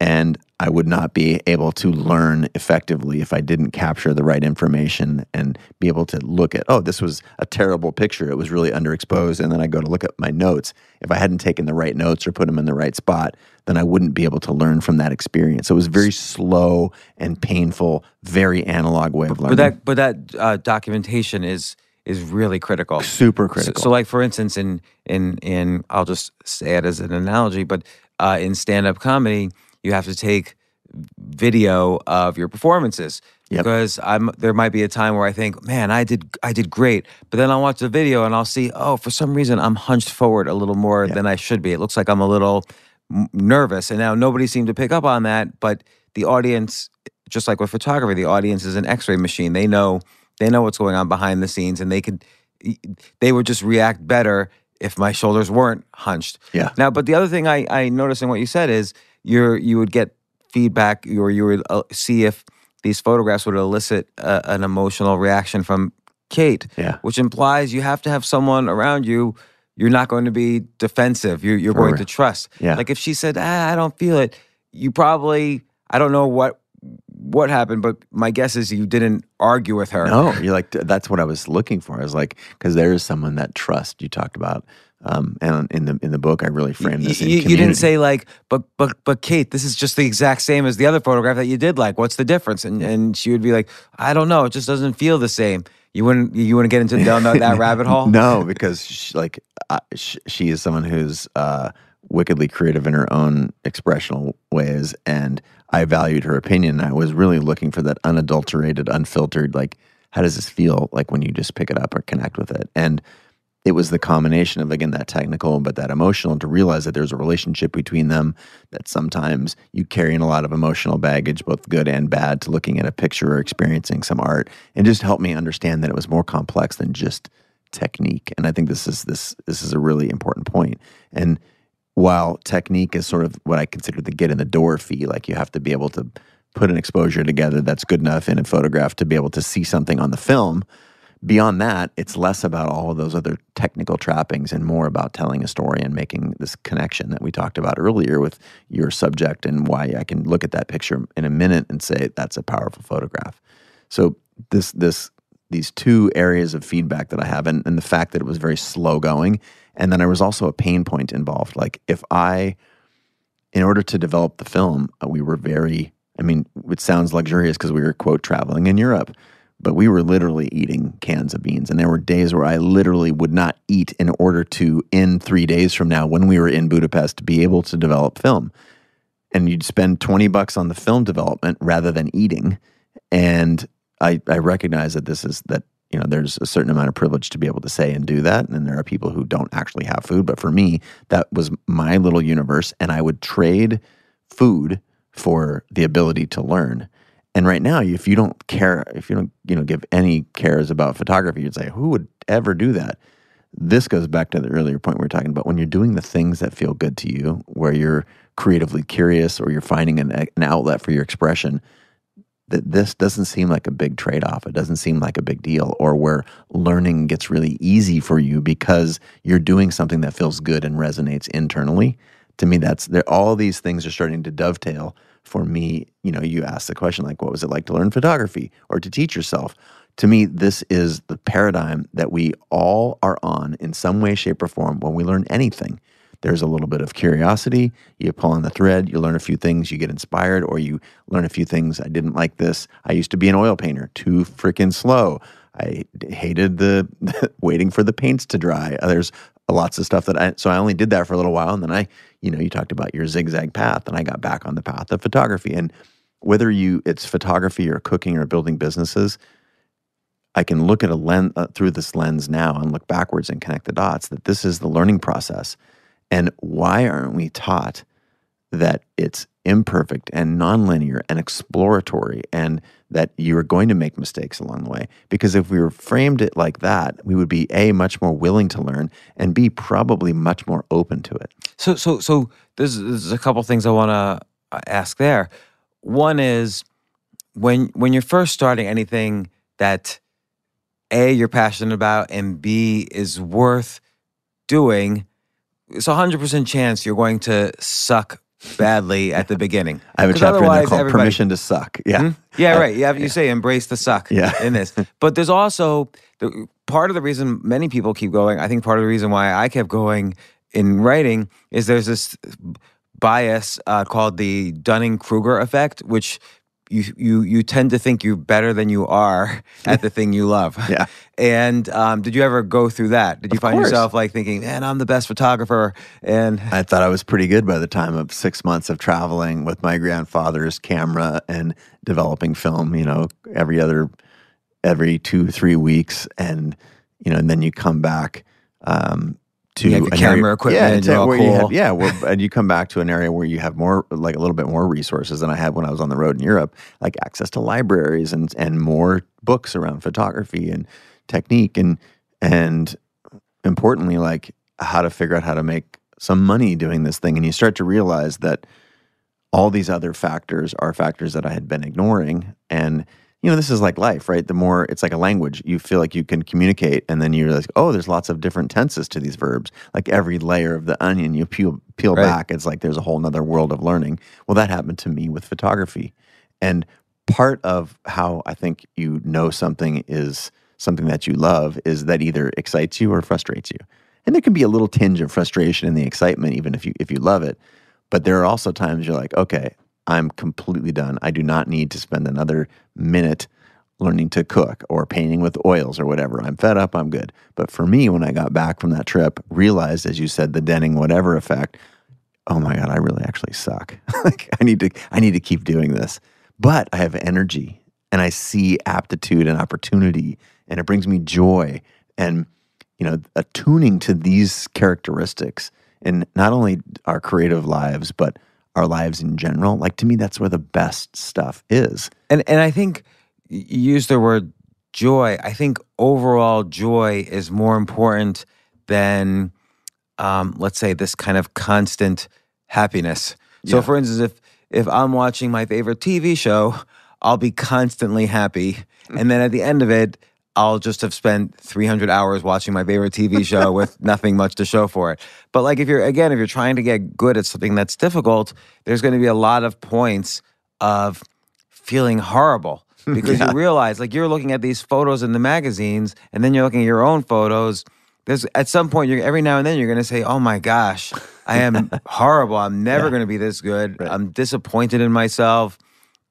And I would not be able to learn effectively if I didn't capture the right information and be able to look at, oh, this was a terrible picture. It was really underexposed. And then I go to look at my notes. If I hadn't taken the right notes or put them in the right spot, then I wouldn't be able to learn from that experience. So it was very slow and painful, very analog way of learning. But that but that uh, documentation is is really critical. Super So, critical. so like for instance, in in in I'll just say it as an analogy, but uh, in stand up comedy, you have to take video of your performances Yep. because I'm there might be a time where I think, man, I did I did great, but then I'll watch the video and I'll see, oh, for some reason I'm hunched forward a little more than I should be. It looks like I'm a little m- nervous, and now nobody seemed to pick up on that, but the audience, just like with photography, the audience is an X-ray machine. They know they know what's going on behind the scenes, and they could they would just react better if my shoulders weren't hunched. Yeah. Now, but the other thing I, I noticed in what you said is you're you would get feedback or you would uh, see if these photographs would elicit uh, an emotional reaction from Kate. Yeah. Which implies you have to have someone around you. You're not going to be defensive. You're, you're going to trust. Yeah. Like if she said, ah, I don't feel it, you probably, I don't know what what happened, but my guess is you didn't argue with her. No, you're like that's what I was looking for. I was like, because there is someone that trust you talked about, um, and in the in the book I really framed this. you, you didn't say like, but but but Kate, this is just the exact same as the other photograph that you did. Like, what's the difference? And and she would be like, I don't know, it just doesn't feel the same. You wouldn't you wouldn't get into down that, that rabbit hole. No, because she, like uh, she, she is someone who's uh, wickedly creative in her own expressional ways, and I valued her opinion. I was really looking for that unadulterated, unfiltered. Like, how does this feel? Like when you just pick it up or connect with it, and it was the combination of again that technical but that emotional to realize that there's a relationship between them that sometimes you carry in a lot of emotional baggage both good and bad to looking at a picture or experiencing some art. And just helped me understand that it was more complex than just technique. And i think this is this this is a really important point. And while technique is sort of what i consider the get in the door fee like you have to be able to put an exposure together that's good enough in a photograph to be able to see something on the film beyond that, it's less about all of those other technical trappings and more about telling a story and making this connection that we talked about earlier with your subject and why I can look at that picture in a minute and say that's a powerful photograph. So this this these two areas of feedback that I have and, and the fact that it was very slow going and then there was also a pain point involved. Like if I in order to develop the film, uh, we were very, I mean, it sounds luxurious because we were, quote, traveling in Europe, but we were literally eating cans of beans. And there were days where I literally would not eat in order to, in three days from now, when we were in Budapest, to be able to develop film. And you'd spend 20 bucks on the film development rather than eating. And I, I recognize that this is that, you know, there's a certain amount of privilege to be able to say and do that. And there are people who don't actually have food. But for me, that was my little universe. And I would trade food for the ability to learn. And right now, if you don't care, if you don't, you know, give any cares about photography, you'd say, who would ever do that? This goes back to the earlier point we were talking about. When you're doing the things that feel good to you, where you're creatively curious or you're finding an, an outlet for your expression, that this doesn't seem like a big trade off. It doesn't seem like a big deal, or where learning gets really easy for you because you're doing something that feels good and resonates internally. To me, that's. All these things are starting to dovetail for me. You know, you asked the question like, what was it like to learn photography or to teach yourself? To me, this is the paradigm that we all are on in some way, shape, or form when we learn anything there's a little bit of curiosity. You pull on the thread, you learn a few things, you get inspired, or you learn a few things. I didn't like this. I used to be an oil painter, too freaking slow. I hated the waiting for the paints to dry. Uh, There's lots of stuff that I, so I only did that for a little while. And then I, you know, you talked about your zigzag path, and I got back on the path of photography. And whether you, it's photography or cooking or building businesses, I can look at a lens uh, through this lens now and look backwards and connect the dots that this is the learning process. And why aren't we taught that it's imperfect and nonlinear and exploratory and that you are going to make mistakes along the way? Because if we were framed it like that, we would be A, much more willing to learn, and B, probably much more open to it. So so so there's, there's a couple things I want to uh, ask there. One is when when you're first starting anything that a you're passionate about and b is worth doing. It's a hundred percent chance you're going to suck badly at the beginning. I have a chapter in there called everybody- "Permission to Suck." Yeah, Yeah, right. You have you say embrace the suck Yeah. in this. But there's also the, part of the reason many people keep going. I think part of the reason why I kept going in writing is there's this bias uh, called the Dunning Kruger effect, which you you you tend to think you're better than you are at the thing you love. Yeah. And um, did you ever go through that? Did you Of find course. yourself like thinking, "Man, I'm the best photographer," and I thought I was pretty good by the time of six months of traveling with my grandfather's camera and developing film. You know, every other, every two three weeks, and you know, and then you come back um, to your camera area- equipment, Yeah, you're all where you have, cool. yeah, and you come back to an area where you have more, like a little bit more resources than I had when I was on the road in Europe, like access to libraries and and more books around photography and technique and and importantly, like how to figure out how to make some money doing this thing. And you start to realize that all these other factors are factors that I had been ignoring. And, you know, this is like life, right? The more it's like a language, you feel like you can communicate, and then you're like, oh, there's lots of different tenses to these verbs. Like every layer of the onion, you peel, peel Right. back, it's like there's a whole nother world of learning. Well, that happened to me with photography. And part of how I think you know something is something that you love is that either excites you or frustrates you. And there can be a little tinge of frustration in the excitement, even if you if you love it. But there are also times you're like, okay, I'm completely done. I do not need to spend another minute learning to cook or painting with oils or whatever. I'm fed up, I'm good. But for me, when I got back from that trip, realized, as you said, the Dunning whatever effect, oh my God, I really actually suck. like I need to I need to keep doing this. But I have energy and I see aptitude and opportunity and it brings me joy. And you know, attuning to these characteristics in not only our creative lives, but our lives in general. Like to me, that's where the best stuff is. And and I think you use the word joy. I think overall joy is more important than um, let's say this kind of constant happiness. So Yeah. for instance, if if I'm watching my favorite TV show, I'll be constantly happy. And then at the end of it, I'll just have spent 300 hours watching my favorite TV show with nothing much to show for it. But like if you're again, if you're trying to get good at something that's difficult, there's going to be a lot of points of feeling horrible because you realize like you're looking at these photos in the magazines and then you're looking at your own photos. There's at some point you're every now and then you're going to say oh my gosh i am horrible. I'm never going to be this good. I'm disappointed in myself.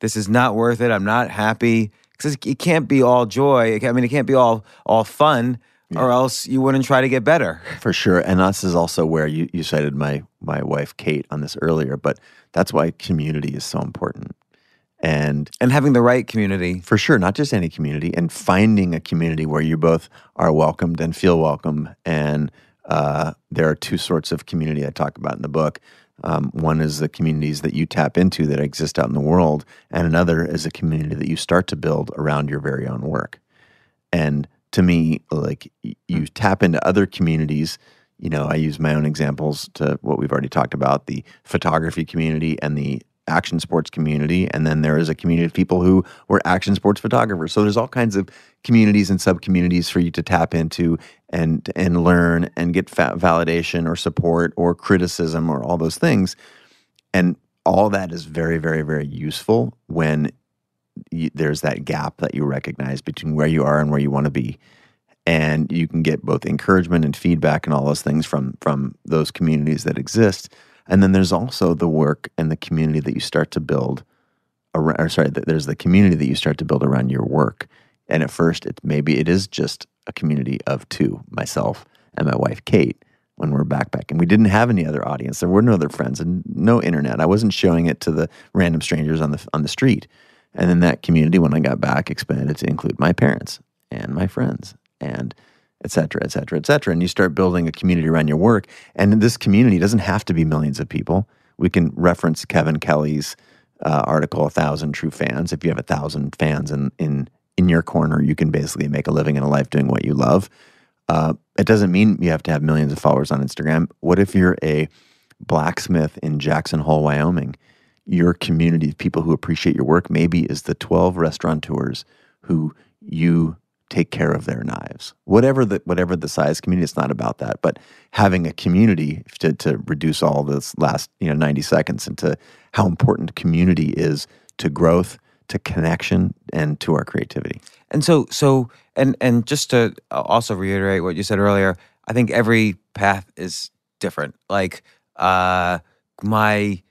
This is not worth it. I'm not happy because it can't be all joy i mean it can't be all all fun or else you wouldn't try to get better For sure. And this is also where you, you cited my my wife Kate on this earlier, but that's why community is so important. And and having the right community for sure, not just any community, and finding a community where you both are welcomed and feel welcome. And uh, there are two sorts of community I talk about in the book. Um, one is the communities that you tap into that exist out in the world, and another is a community that you start to build around your very own work. And to me, like you tap into other communities. You know, I use my own examples to what we've already talked about the photography community and the action sports community. And then there is a community of people who were action sports photographers. So there's all kinds of communities and sub communities for you to tap into and and learn and get fa- validation or support or criticism or all those things. And all that is very, very, very useful when y there's that gap that you recognize between where you are and where you want to be and you can get both encouragement and feedback and all those things from from those communities that exist and then there's also the work and the community that you start to build around or sorry there's the community that you start to build around your work. And at first it maybe it is just a community of two myself and my wife kate when we're backpacking. We didn't have any other audience. There were no other friends and no internet. I wasn't showing it to the random strangers on the on the street. And then that community when i got back expanded to include my parents and my friends. And et cetera, et cetera, et cetera. And you start building a community around your work. And this community doesn't have to be millions of people. We can reference Kevin Kelly's uh, article, "A Thousand True Fans." If you have a thousand fans in in in your corner, you can basically make a living and a life doing what you love. Uh, it doesn't mean you have to have millions of followers on Instagram. What if you're a blacksmith in Jackson Hole, Wyoming? Your community of people who appreciate your work maybe is the 12 restaurateurs who you take care of their knives. Whatever the whatever the size community, it's not about that. But having a community to, to reduce all this last you know 90 seconds into how important community is to growth, to connection, and to our creativity. And so, so, and and just to also reiterate what you said earlier, I think every path is different. Like, uh, my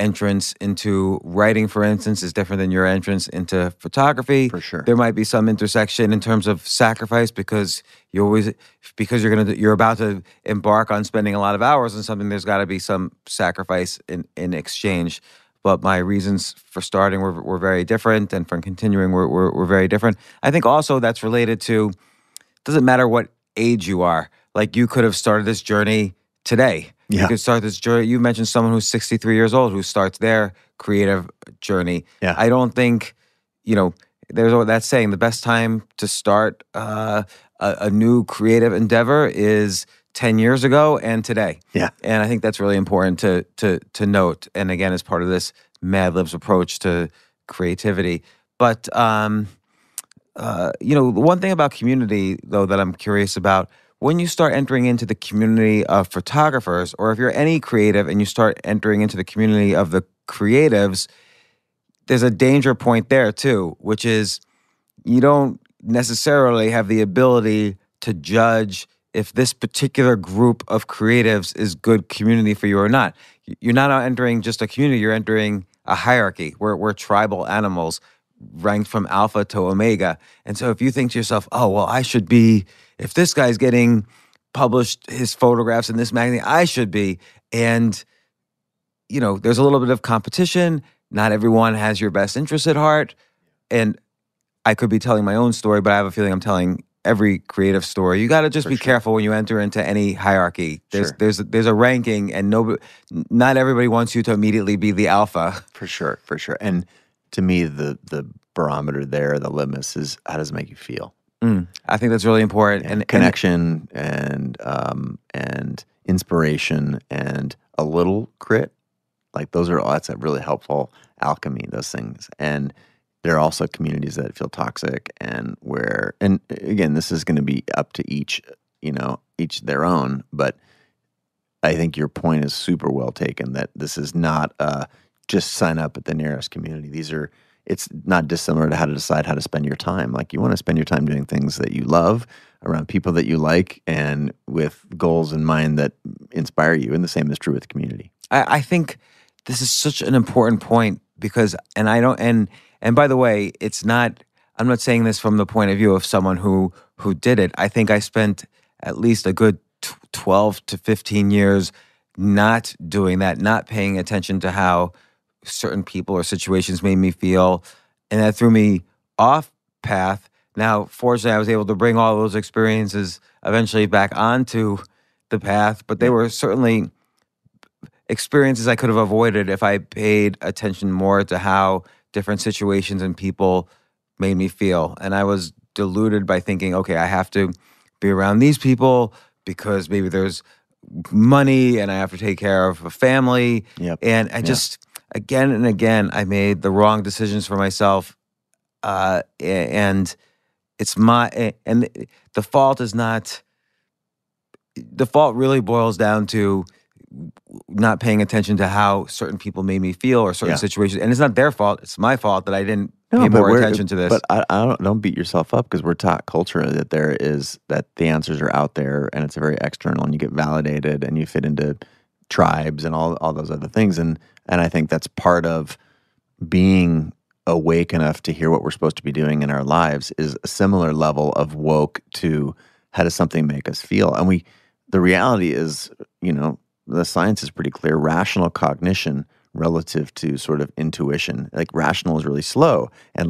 entrance into writing, for instance, is different than your entrance into photography. For sure. there might be some intersection in terms of sacrifice because you always because you're gonna you're about to embark on spending a lot of hours on something. There's got to be some sacrifice in in exchange. But my reasons for starting were, were very different, and for continuing were, were, were very different. I think also that's related to doesn't matter what age you are. Like you could have started this journey today. Yeah. You could start this journey. You mentioned someone who's 63 years old who starts their creative journey. Yeah. I don't think, you know, there's that saying the best time to start uh, a, a new creative endeavor is 10 years ago and today. Yeah. And I think that's really important to to to note. And again, as part of this Mad Libs approach to creativity. But um, uh, you know, one thing about community though that I'm curious about when you start entering into the community of photographers, or if you're any creative and you start entering into the community of the creatives, there's a danger point there too, which is you don't necessarily have the ability to judge if this particular group of creatives is good community for you or not. You're not entering just a community, you're entering a hierarchy. We're, we're tribal animals ranked from alpha to omega. And so if you think to yourself, oh, well, I should be, if this guy's getting published his photographs in this magazine, I should be. And, you know, there's a little bit of competition. Not everyone has your best interest at heart. And I could be telling my own story, but I have a feeling I'm telling every creative story. You got to just be careful when you enter into any hierarchy. There's Sure. there's there's a ranking, and no, not everybody wants you to immediately be the alpha. For sure, for sure. And to me, the the barometer there, the litmus is how does it make you feel? I think that's really important. And, And, connection and um and inspiration and a little grit. Like those are all that's a really helpful alchemy, those things. And there are also communities that feel toxic and where and again, this is gonna be up to each, you know, each their own, but I think your point is super well taken that this is not uh, just sign up at the nearest community. These are, it's not dissimilar to how to decide how to spend your time. Like you want to spend your time doing things that you love around people that you like and with goals in mind that inspire you. And the same is true with community. I, I think this is such an important point because, and I don't, and and by the way, it's not. I'm not saying this from the point of view of someone who who did it. I think I spent at least a good tw- 12 to 15 years not doing that, not paying attention to how certain people or situations made me feel, and that threw me off path. Now, fortunately, I was able to bring all those experiences eventually back onto the path, but they were certainly experiences I could have avoided if I paid attention more to how different situations and people made me feel. And I was deluded by thinking, okay, I have to be around these people because maybe there's money and I have to take care of a family. Yep. And I just, again and again, I made the wrong decisions for myself. Uh, and it's my, and the fault is not, the fault really boils down to not paying attention to how certain people made me feel or certain Yeah. situations. And it's not their fault. It's my fault that I didn't No, pay more attention to this. But I, I don't don't beat yourself up because we're taught culturally that there is that the answers are out there and it's very external and you get validated and you fit into tribes and all all those other things. And and I think that's part of being awake enough to hear what we're supposed to be doing in our lives is a similar level of woke to how does something make us feel? And we the reality is you know the science is pretty clear. Rational cognition relative to sort of intuition like rational is really slow and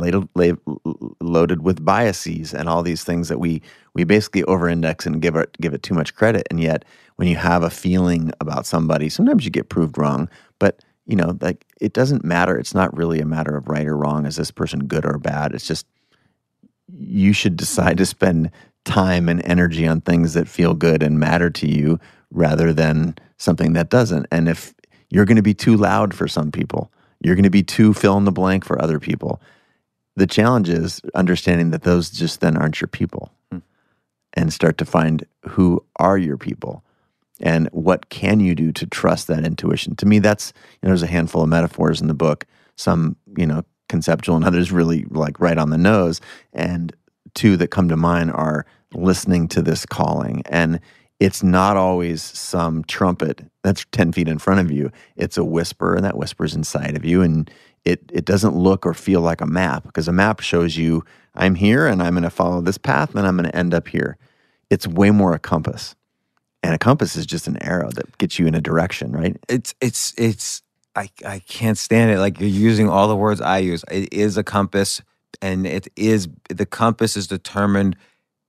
loaded with biases and all these things that we we basically over-index and give it give it too much credit. And yet when you have a feeling about somebody sometimes you get proved wrong but you know like it doesn't matter it's not really a matter of right or wrong is this person good or bad it's just you should decide to spend time and energy on things that feel good and matter to you rather than something that doesn't. And if you're going to be too loud for some people, you're going to be too fill in the blank for other people. the challenge is understanding that those just then aren't your people hmm. and start to find who are your people and what can you do to trust that intuition. To me, that's, you know, there's a handful of metaphors in the book, some, you know, conceptual and others really like right on the nose. And two that come to mind are listening to this calling. And it's not always some trumpet that's 10 feet in front of you. It's a whisper, and that whisper's inside of you. And it, it doesn't look or feel like a map because a map shows you, I'm here and I'm going to follow this path and I'm going to end up here. It's way more a compass. And a compass is just an arrow that gets you in a direction, right? It's it's it's I I can't stand it. Like you're using all the words I use. It is a compass, and it is the compass is determined.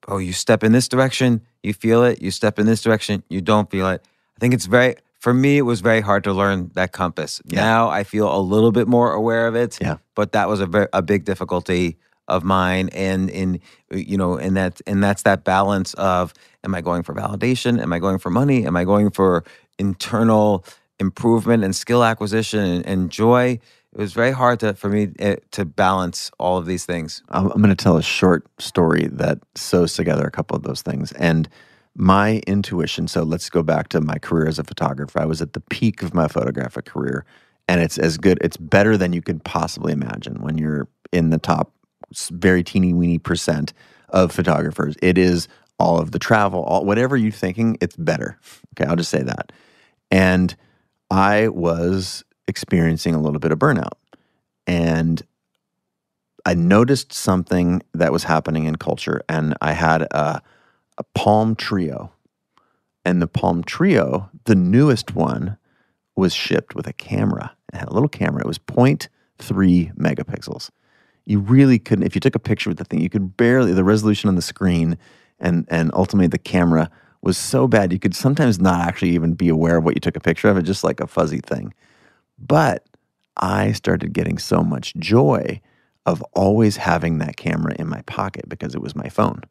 Oh, you step in this direction, you feel it. You step in this direction, you don't feel it. I think it's very for me. It was very hard to learn that compass. Yeah. Now I feel a little bit more aware of it. Yeah. but that was a very, a big difficulty of mine, and in you know, and that and that's that balance of am I going for validation? Am I going for money? Am I going for internal improvement and skill acquisition and, and joy? It was very hard to, for me eh, to balance all of these things. I'm, I'm going to tell a short story that sews together a couple of those things. And my intuition, so let's go back to my career as a photographer. I was at the peak of my photographic career, and it's as good, it's better than you could possibly imagine when you're in the top very teeny weeny percent of photographers. It is all of the travel, all, whatever you're thinking, it's better. Okay, I'll just say that. And I was experiencing a little bit of burnout. And I noticed something that was happening in culture, and I had a, a Palm Treo. And the Palm Treo, the newest one, was shipped with a camera. It had a little camera. It was 0.3 megapixels. You really couldn't, if you took a picture with the thing, you could barely, the resolution on the screen and, and ultimately the camera was so bad, you could sometimes not actually even be aware of what you took a picture of. It just like a fuzzy thing. But I started getting so much joy of always having that camera in my pocket because it was my phone.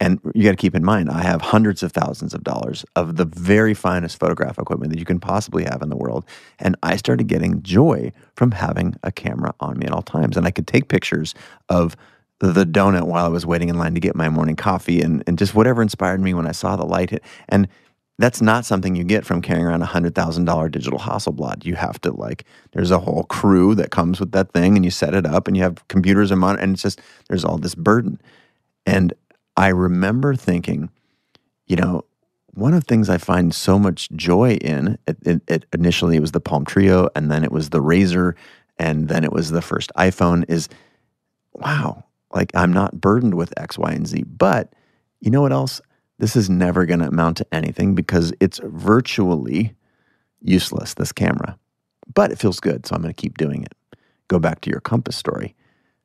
And you got to keep in mind, I have hundreds of thousands of dollars of the very finest photograph equipment that you can possibly have in the world. And I started getting joy from having a camera on me at all times. And I could take pictures of the donut while I was waiting in line to get my morning coffee and, and just whatever inspired me when I saw the light hit. And that's not something you get from carrying around a hundred thousand dollar digital Hasselblad. You have to like, there's a whole crew that comes with that thing, and you set it up, and you have computers and mon- and it's just there's all this burden. And I remember thinking, you know, one of the things I find so much joy in, it, it, it initially it was the Palm Treo, and then it was the Razr, and then it was the first iPhone. Is wow, like I'm not burdened with X, Y, and Z. But you know what else? This is never going to amount to anything because it's virtually useless, this camera. But it feels good, so I'm going to keep doing it. Go back to your compass story.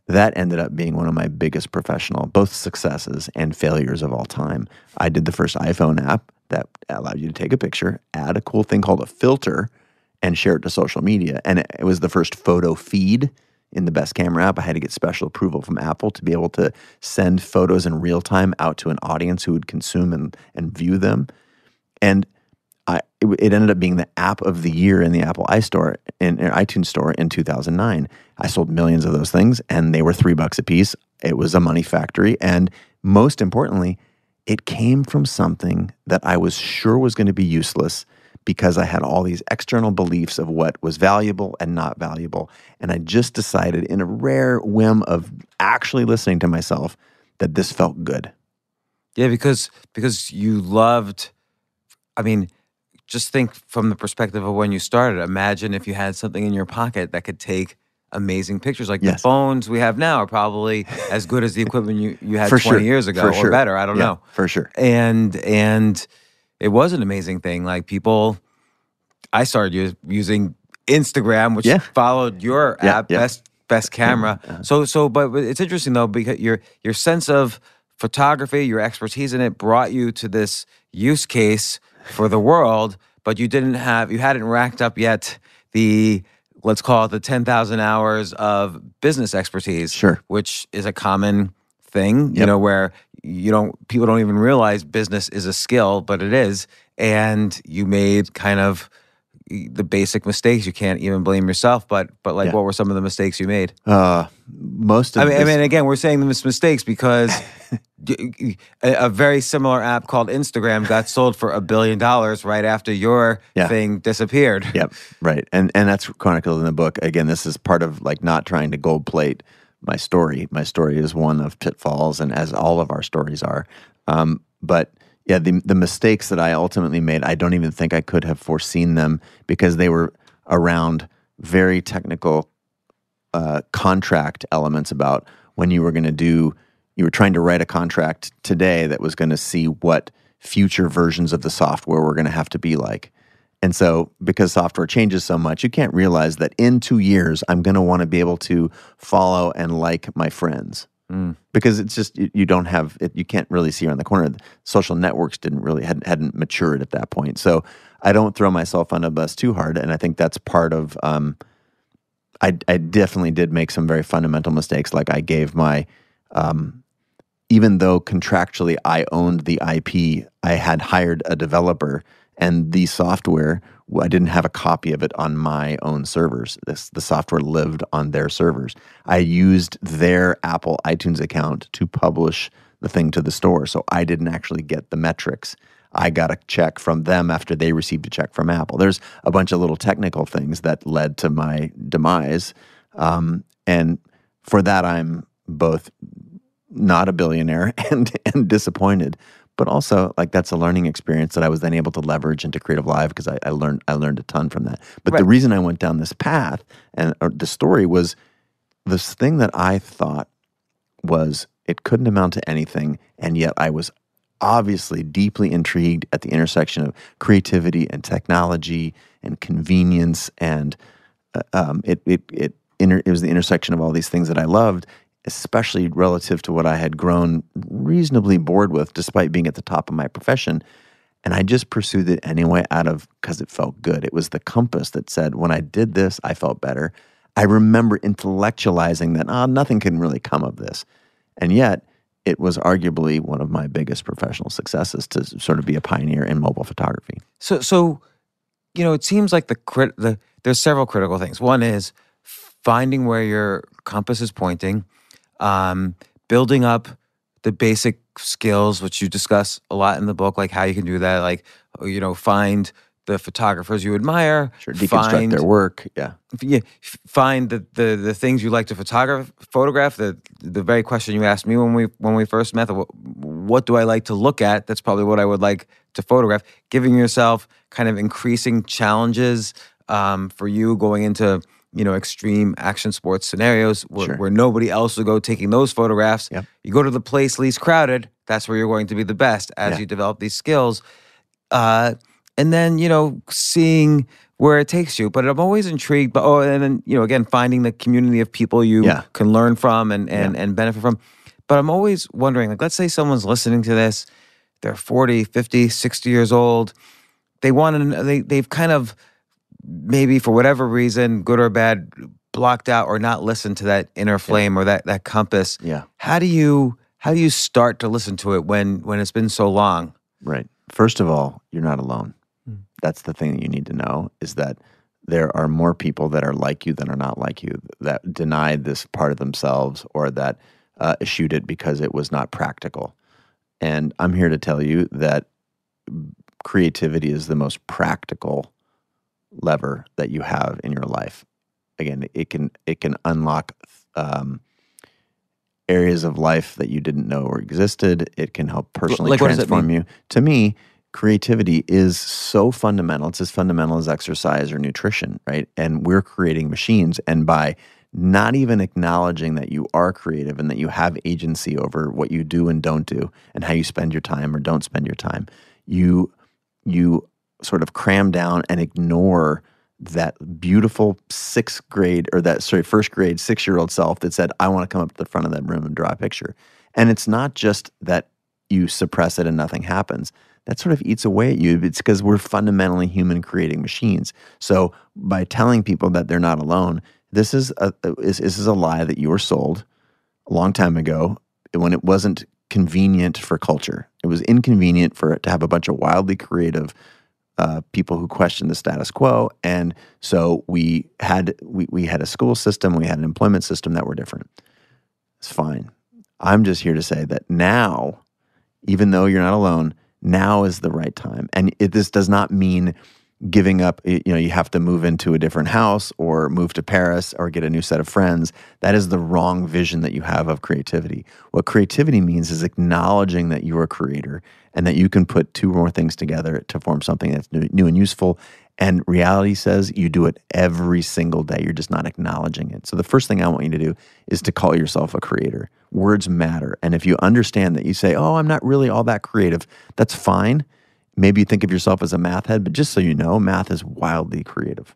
That ended up being one of my biggest professional, both successes and failures of all time. I did the first iPhone app that allowed you to take a picture, add a cool thing called a filter, and share it to social media. And it, was the first photo feed in the best camera app. I had to get special approval from Apple to be able to send photos in real time out to an audience who would consume and, and view them. And I, it, it ended up being the app of the year in the Apple iStore in, in iTunes store in 2009. I sold millions of those things, and they were three bucks a piece. It was a money factory, and most importantly, it came from something that I was sure was going to be useless because I had all these external beliefs of what was valuable and not valuable, and I just decided, in a rare whim of actually listening to myself, that this felt good. Yeah, because because you loved. I mean, just think from the perspective of when you started. Imagine if you had something in your pocket that could take amazing pictures. Like the phones we have now are probably as good as the equipment you, you had For 20 sure. years ago For or sure. better. I don't Yeah, know. for sure. And and it was an amazing thing. Like people, I started us- using Instagram, which Yeah. followed your Yeah, app, best best camera. Uh-huh. So so, but, but it's interesting though because your your sense of photography, your expertise in it, brought you to this use case for the world. But you didn't have, you hadn't racked up yet the let's call it the ten thousand hours of business expertise, Sure. which is a common thing, you know, where you don't people don't even realize business is a skill, but it is. And you made kind of the basic mistakes. You can't even blame yourself. But but like, Yeah. what were some of the mistakes you made? Uh, most of I mean, I mean, again, we're saying the mistakes because a, a very similar app called Instagram got sold for a billion dollars right after your Yeah. thing disappeared. Yep, right, and and that's chronicled in the book. Again, this is part of like not trying to gold plate my story. My story is one of pitfalls, and as all of our stories are. Um, but yeah, the the mistakes that I ultimately made, I don't even think I could have foreseen them because they were around very technical uh, contract elements about when you were going to do. You were trying to write a contract today that was going to see what future versions of the software were going to have to be like. And so, because software changes so much, you can't realize that in two years, I'm going to want to be able to follow and like my friends. Because it's just you, you don't have it, you can't really see around the corner. The social networks didn't really hadn't, hadn't matured at that point. So I don't throw myself on a bus too hard, and I think that's part of. Um, I I definitely did make some very fundamental mistakes. Like I gave my um, even though contractually I owned the IP, I had hired a developer, and the software I didn't have a copy of it on my own servers. This the software lived on their servers. I used their Apple iTunes account to publish the thing to the store, so I didn't actually get the metrics. I got a check from them after they received a check from Apple. There's a bunch of little technical things that led to my demise, um, and for that I'm both not a billionaire and and disappointed but also like that's a learning experience that i was then able to leverage into creative live because I, I learned i learned a ton from that. But the reason i went down this path and or the story was this thing that i thought was it couldn't amount to anything and yet i was obviously deeply intrigued at the intersection of creativity and technology and convenience and uh, um, it it it, inter- it was the intersection of all these things that I loved, especially relative to what I had grown reasonably bored with, despite being at the top of my profession. And I just pursued it anyway, out of because it felt good. It was the compass that said, when I did this, I felt better. I remember intellectualizing that, ah, nothing can really come of this, and yet it was arguably one of my biggest professional successes to sort of be a pioneer in mobile photography. So so you know, it seems like the crit the there's several critical things. One is finding where your compass is pointing, um, building up the basic skills, which you discuss a lot in the book, like how you can do that. Like, you know, find the photographers you admire, Sure, deconstruct find their work. Yeah. yeah, find the, the the things you like to photograph photograph the the very question you asked me when we when we first met what, what do I like to look at that's probably what I would like to photograph giving yourself kind of increasing challenges um, for you going into you know extreme action sports scenarios where, Sure. where nobody else will go taking those photographs Yep. you go to the place least crowded that's where you're going to be the best as Yeah. you develop these skills uh, and then you know seeing where it takes you. But I'm always intrigued. But oh, and then you know again finding the community of people you Yeah. can learn from and and and benefit from. But I'm always wondering, like, let's say someone's listening to this, they're 40, 50, 60 years old. They want to, they, they've kind of maybe for whatever reason, good or bad, blocked out or not listened to that inner flame or that, that compass. Yeah. How do you, how do you start to listen to it when, when it's been so long? Right. First of all, you're not alone. That's the thing that you need to know is that there are more people that are like you than are not like you that denied this part of themselves or that uh, eschewed it because it was not practical. And I'm here to tell you that creativity is the most practical lever that you have in your life. Again, it can it can unlock um, areas of life that you didn't know or existed. It can help personally like what does that transform you. To me, creativity is so fundamental. It's as fundamental as exercise or nutrition, right? And we're creating machines. And by not even acknowledging that you are creative and that you have agency over what you do and don't do and how you spend your time or don't spend your time, you you sort of cram down and ignore that beautiful sixth grade or that sorry first grade six year old self that said i want to come up to the front of that room and draw a picture. And it's not just that you suppress it and nothing happens. That sort of eats away at you. It's because we're fundamentally human creating machines. So by telling people that they're not alone this is a uh, is, this is a lie that you were sold a long time ago when it wasn't convenient for culture. It was inconvenient for it to have a bunch of wildly creative uh, people who questioned the status quo, and so we had we, we had a school system, we had an employment system that were different. It's fine. I'm just here to say that now, even though you're not alone, now is the right time, and it, this does not mean giving up you know you have to move into a different house or move to paris or get a new set of friends. That is the wrong vision that you have of creativity. What creativity means is acknowledging that you're a creator and that you can put two or more things together to form something that's new, new and useful. And reality says you do it every single day. You're just not acknowledging it. So the first thing i want you to do is to call yourself a creator. Words matter. And if you understand that you say oh i'm not really all that creative that's fine Maybe you think of yourself as a math head, but just so you know, math is wildly creative.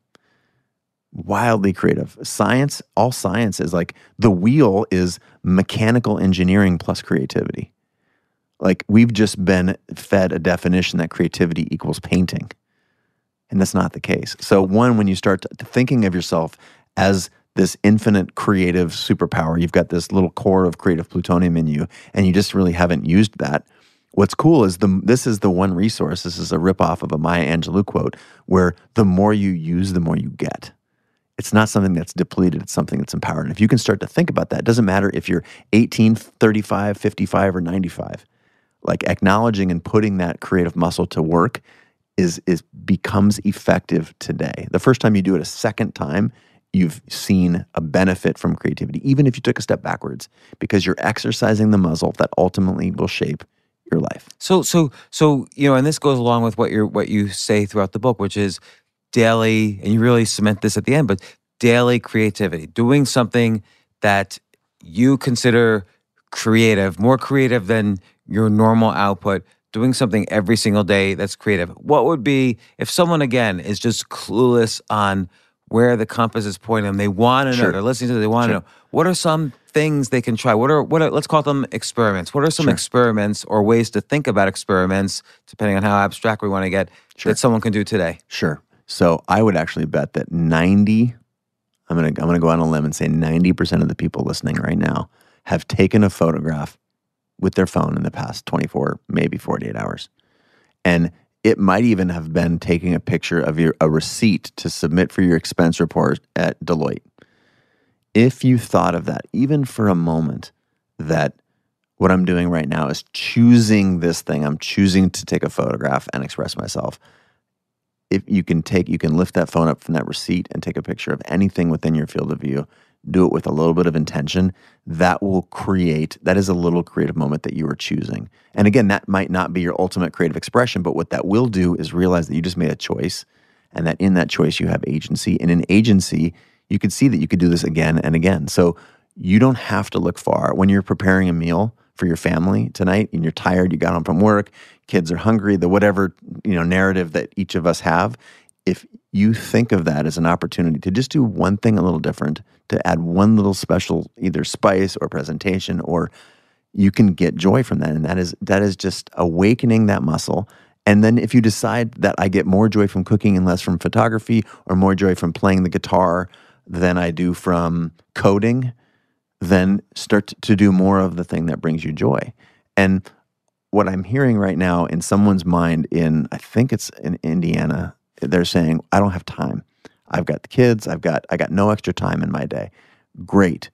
Wildly creative. Science, all science is like the wheel is mechanical engineering plus creativity. Like we've just been fed a definition that creativity equals painting. And that's not the case. So, one, when you start thinking of yourself as this infinite creative superpower, you've got this little core of creative plutonium in you, and you just really haven't used that What's cool is the this is the one resource. This is a ripoff of a Maya Angelou quote where the more you use, the more you get. It's not something that's depleted, it's something that's empowered. And if you can start to think about that, it doesn't matter if you're 18, 35, 55, or 95. Like acknowledging and putting that creative muscle to work is is becomes effective today. The first time you do it a second time, you've seen a benefit from creativity, even if you took a step backwards, because you're exercising the muscle that ultimately will shape your life. So so so you know, and this goes along with what you're what you say throughout the book, which is daily, and you really cement this at the end, but daily creativity, doing something that you consider creative, more creative than your normal output, doing something every single day that's creative. What would be if someone again is just clueless on where the compass is pointing them? They want to know. Sure. They're listening to. They want to Sure. know. What are some things they can try? What are what? Are, let's call them experiments. What are some Sure. experiments or ways to think about experiments, depending on how abstract we want to get, that someone can do today? Sure. So I would actually bet that 90 I'm going to I'm going to go on a limb and say 90% of the people listening right now have taken a photograph with their phone in the past 24 maybe 48 hours. And it might even have been taking a picture of your a receipt to submit for your expense report at Deloitte. If you thought of that even for a moment that what I'm doing right now is choosing this thing, I'm choosing to take a photograph and express myself if you can take you can lift that phone up from that receipt and take a picture of anything within your field of view do it with a little bit of intention that will create that is a little creative moment that you are choosing. And again that might not be your ultimate creative expression but what that will do is realize that you just made a choice and that in that choice you have agency. And in agency you could see that you could do this again and again. So you don't have to look far. When you're preparing a meal for your family tonight and you're tired you got home from work kids are hungry the whatever you know narrative that each of us have if you think of that as an opportunity to just do one thing a little different to add one little special either spice or presentation or you can get joy from that and that is that is just awakening that muscle and then if you decide that I get more joy from cooking and less from photography or more joy from playing the guitar than I do from coding then start to do more of the thing that brings you joy. And what I'm hearing right now in someone's mind in I think it's in Indiana, they're saying, I don't have time. I've got the kids, I've got I got no extra time in my day. Great.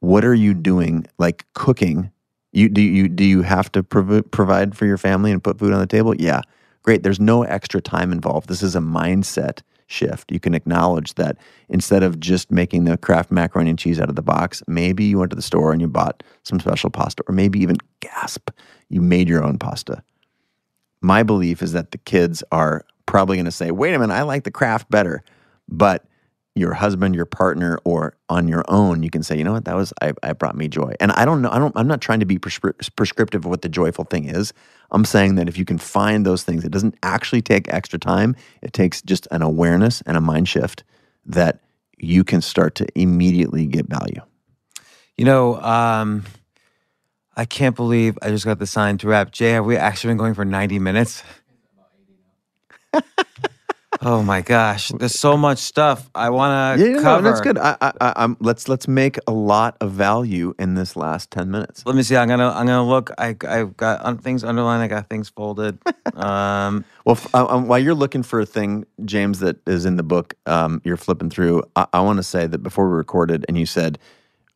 What are you doing like cooking? You do you do you have to prov- provide for your family and put food on the table? Yeah. Great. There's no extra time involved. This is a mindset shift. You can acknowledge that instead of just making the Kraft macaroni and cheese out of the box, maybe you went to the store and you bought some special pasta, or maybe even gasp, you made your own pasta. My belief is that the kids are probably going to say, wait a minute, I like the Kraft better. But your husband, your partner, or on your own, you can say, you know what, that was, I, I brought me joy. And I don't know, I don't, I'm not trying to be prescri- prescriptive of what the joyful thing is. I'm saying that if you can find those things, it doesn't actually take extra time. It takes just an awareness and a mind shift that you can start to immediately get value. You know, um, I can't believe I just got the sign to wrap. Jay, have we actually been going for 90 minutes? Oh my gosh, there's so much stuff I want to Yeah, no, cover. that's good. I, I, I'm, let's let's make a lot of value in this last ten minutes. Let me see. I'm gonna I'm gonna look. I I've got un- things underlined. I got things folded. Um, Well, f- uh, um, while you're looking for a thing, James, that is in the book, um, you're flipping through. I, I want to say that before we recorded, and you said,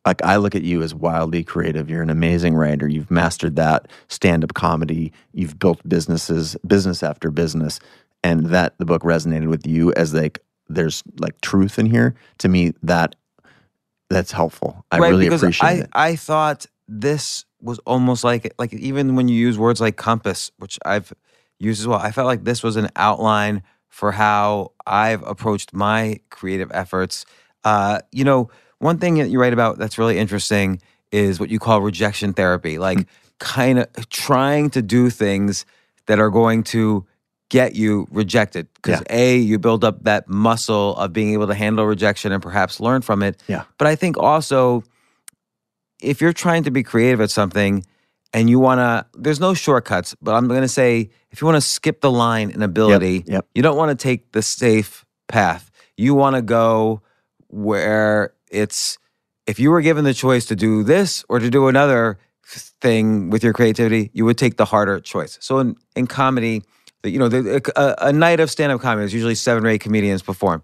like, I look at you as wildly creative. You're an amazing writer. You've mastered that stand-up comedy. You've built businesses, business after business, and that the book resonated with you as like there's like truth in here. To me, that that's helpful. I right, really because appreciate I it. I thought this was almost like like even when you use words like compass, which I've used as well. I felt like this was an outline for how I've approached my creative efforts. Uh, you know, one thing that you write about that's really interesting is what you call rejection therapy, like kind of trying to do things that are going to get you rejected. Because a you build up that muscle of being able to handle rejection and perhaps learn from it. Yeah. but i think also if you're trying to be creative at something and you want to there's no shortcuts but i'm going to say if you want to skip the line in ability yep. you don't want to take the safe path. You want to go where it's if you were given the choice to do this or to do another thing with your creativity you would take the harder choice. So in, in comedy you know the, a, a night of stand-up comedy is usually seven or eight comedians perform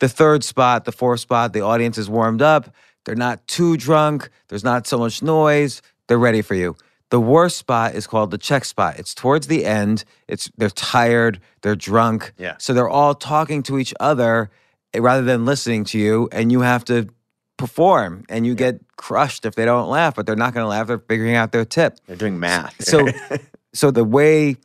the third spot, the fourth spot, the audience is warmed up. They're not too drunk. There's not so much noise. They're ready for you. The worst spot is called the check spot. It's towards the end. It's they're tired. They're drunk. Yeah. So they're all talking to each other eh, rather than listening to you, and you have to perform, and you get crushed if they don't laugh. But they're not going to laugh. They're figuring out their tip. They're doing math. So, so the way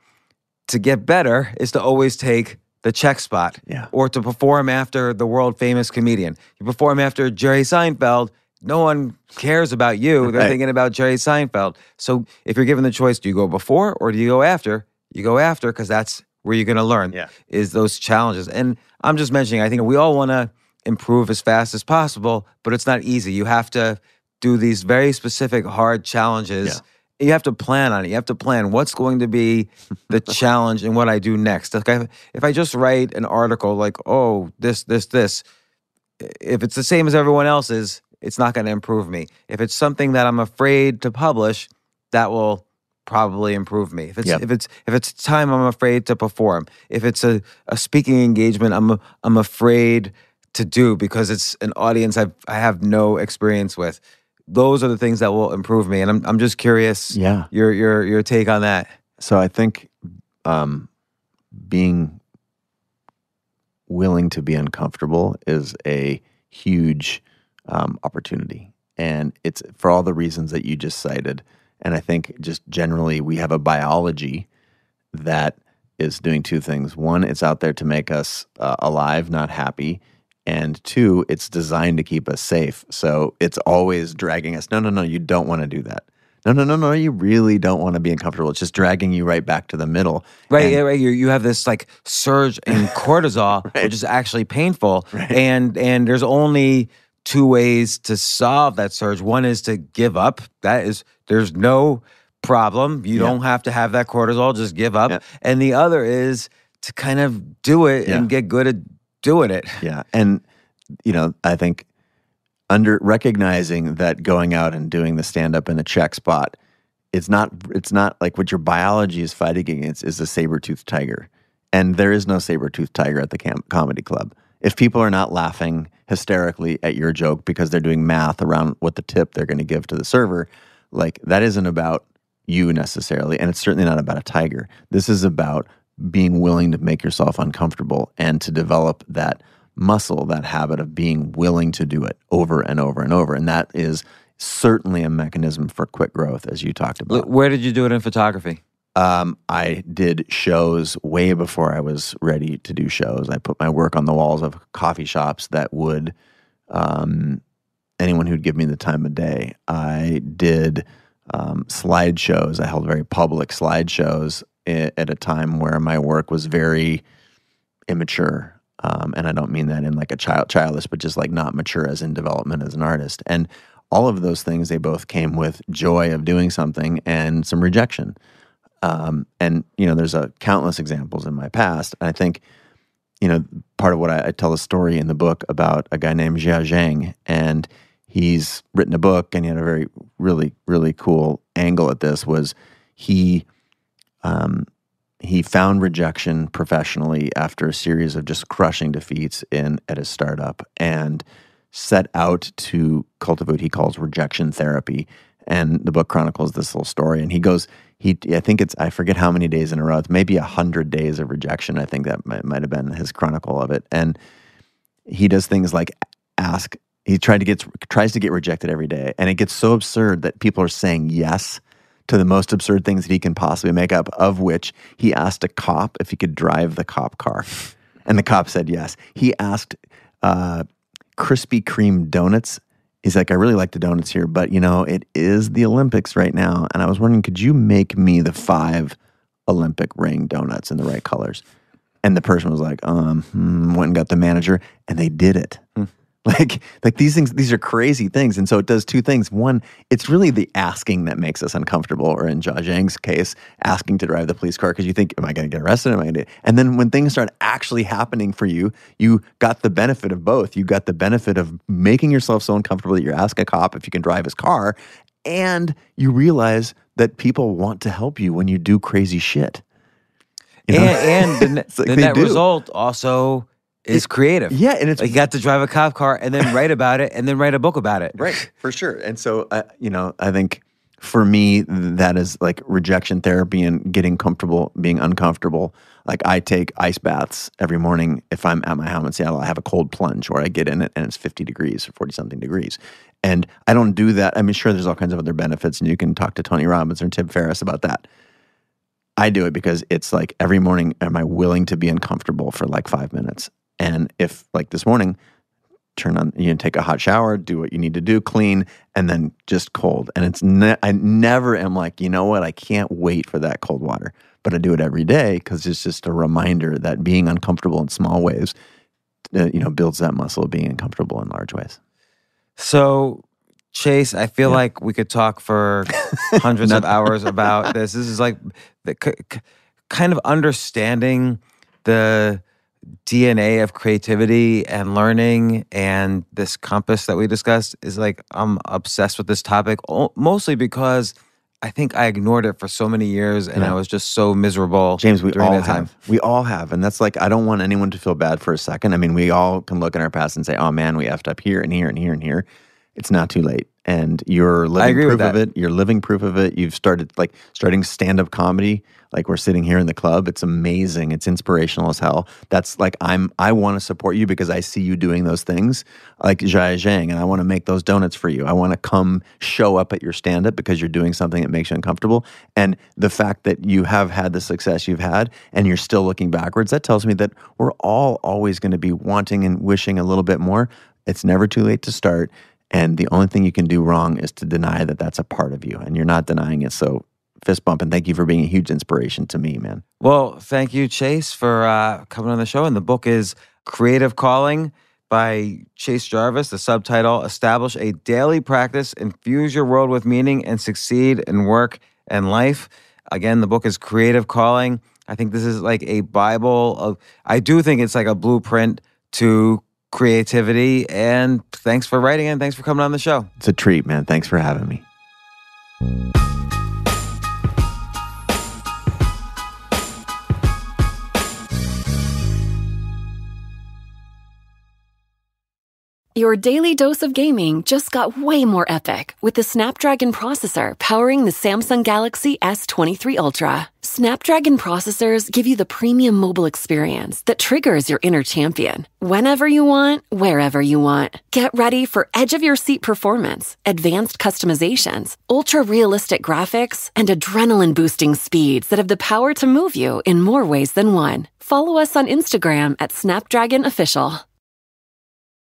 to get better is to always take the check spot, Yeah. or to perform after the world famous comedian. You perform after Jerry Seinfeld. No one cares about you. They're Right. thinking about Jerry Seinfeld. So, if you're given the choice, do you go before or do you go after? You go after because that's where you're going to learn. Yeah. Is those challenges. And I'm just mentioning. I think we all want to improve as fast as possible, but it's not easy. You have to do these very specific hard challenges you have to plan on it. You have to plan what's going to be the challenge and what I do next. Like I, if I just write an article like, oh, this, this, this, if it's the same as everyone else's, it's not going to improve me. If it's something that I'm afraid to publish, that will probably improve me. If it's Yep. if it's if it's time I'm afraid to perform. If it's a, a speaking engagement I'm I'm afraid to do because it's an audience I've I have no experience with. Those are the things that will improve me. And I'm I'm just curious Yeah. your your your take on that. So I think um, being willing to be uncomfortable is a huge um, opportunity, and it's for all the reasons that you just cited. And I think just generally we have a biology that is doing two things. One, it's out there to make us uh, alive, not happy. And two, it's designed to keep us safe. So it's always dragging us. No, no, no, you don't want to do that. No, no, no, no, you really don't want to be uncomfortable. It's just dragging you right back to the middle. Right, And- yeah, right. You you have this like surge in cortisol, which is actually painful, and and there's only two ways to solve that surge. One is to give up. That is, there's no problem. You Yeah. don't have to have that cortisol. Just give up. Yeah. And the other is to kind of do it Yeah. and get good at doing it. Yeah. And, you know, I think under recognizing that going out and doing the stand up in the check spot, it's not, it's not like what your biology is fighting against is a saber toothed tiger. And there is no saber toothed tiger at the cam- comedy club. If people are not laughing hysterically at your joke because they're doing math around what the tip they're going to give to the server, like that isn't about you necessarily. And it's certainly not about a tiger. This is about being willing to make yourself uncomfortable and to develop that muscle, that habit of being willing to do it over and over and over. And that is certainly a mechanism for quick growth, as you talked about. Where did you do it in photography? Um, I did shows way before I was ready to do shows. I put my work on the walls of coffee shops that would, um, anyone who'd give me the time of day. I did um, slideshows. I held very public slideshows at a time where my work was very immature. Um, and I don't mean that in like a child childish, but just like not mature as in development as an artist. And all of those things, they both came with joy of doing something and some rejection. Um, and you know, there's a countless examples in my past. And I think, you know, part of what I, I tell a story in the book about a guy named Jia Jiang, and he's written a book, and he had a very, really, really cool angle at this. Was he, um, he found rejection professionally after a series of just crushing defeats in at his startup, and set out to cultivate what he calls rejection therapy. And the book chronicles this little story, and he goes he I think it's I forget how many days in a row. It's maybe a hundred days of rejection. I think that might, might have been his chronicle of it. And he does things like ask. He tried to get tries to get rejected every day, and it gets so absurd that people are saying yes to the most absurd things that he can possibly make up. Of which he asked a cop if he could drive the cop car, and the cop said yes. He asked uh, Krispy Kreme donuts he's like, I really like the donuts here, but you know, it is the Olympics right now. And I was wondering, could you make me the five Olympic ring donuts in the right colors? And the person was like, um, hmm, went and got the manager, and they did it. Hmm. Like, like these things, these are crazy things. And so it does two things. One, it's really the asking that makes us uncomfortable, or in Jia Jiang's case, asking to drive the police car because you think, am I going to get arrested? Am I going to? And then when things start actually happening for you, you got the benefit of both. You got the benefit of making yourself so uncomfortable that you ask a cop if you can drive his car, and you realize that people want to help you when you do crazy shit. You know? And, and the, like the net do. result also is creative. Yeah, and it's like you got to drive a cop car and then write about it and then write a book about it. Right, for sure. And so, uh, you know, I think for me that is like rejection therapy and getting comfortable being uncomfortable. Like I take ice baths every morning if I'm at my home in Seattle. I have a cold plunge where I get in it and it's 50 degrees or 40 something degrees. And I don't do that. I mean, sure, there's all kinds of other benefits, and you can talk to Tony Robbins or Tim Ferriss about that. I do it because it's like every morning, am I willing to be uncomfortable for like five minutes? And if, like this morning, turn on, you know, take a hot shower, do what you need to do, clean, and then just cold. And it's, ne- I never am like, you know what, I can't wait for that cold water. But I do it every day because it's just a reminder that being uncomfortable in small ways, uh, you know, builds that muscle of being uncomfortable in large ways. So, Chase, I feel yeah. like we could talk for hundreds of hours about this. This is like the, c- kind of understanding the DNA of creativity and learning and this compass that we discussed is like I'm obsessed with this topic mostly because I think I ignored it for so many years and yeah. I was just so miserable. James, we all have. We all have. And that's like, I don't want anyone to feel bad for a second. I mean, we all can look in our past and say, oh man, we effed up here and here and here and here. It's not too late. And you're living proof of it. You're living proof of it. You've started like starting stand up comedy like we're sitting here in the club it's amazing it's inspirational as hell. That's like i'm i want to support you because i see you doing those things like Jia Jiang and i want to make those donuts for you. I want to come show up at your stand up because you're doing something that makes you uncomfortable. And the fact that you have had the success you've had and you're still looking backwards that tells me that we're all always going to be wanting and wishing a little bit more. It's never too late to start and the only thing you can do wrong is to deny that that's a part of you and you're not denying it. So fist bump and thank you for being a huge inspiration to me, man. Well, thank you, Chase, for uh, coming on the show. And the book is Creative Calling by Chase Jarvis. The subtitle Establish a Daily Practice, Infuse Your World with Meaning, and Succeed in Work and Life. Again, the book is Creative Calling. I think this is like a Bible of, I do think it's like a blueprint to creativity. And thanks for writing and thanks for coming on the show. It's a treat, man. Thanks for having me. Your daily dose of gaming just got way more epic with the Snapdragon processor powering the Samsung Galaxy S23 Ultra. Snapdragon processors give you the premium mobile experience that triggers your inner champion. Whenever you want, wherever you want. Get ready for edge of your seat performance, advanced customizations, ultra realistic graphics, and adrenaline boosting speeds that have the power to move you in more ways than one. Follow us on Instagram at Snapdragon Official.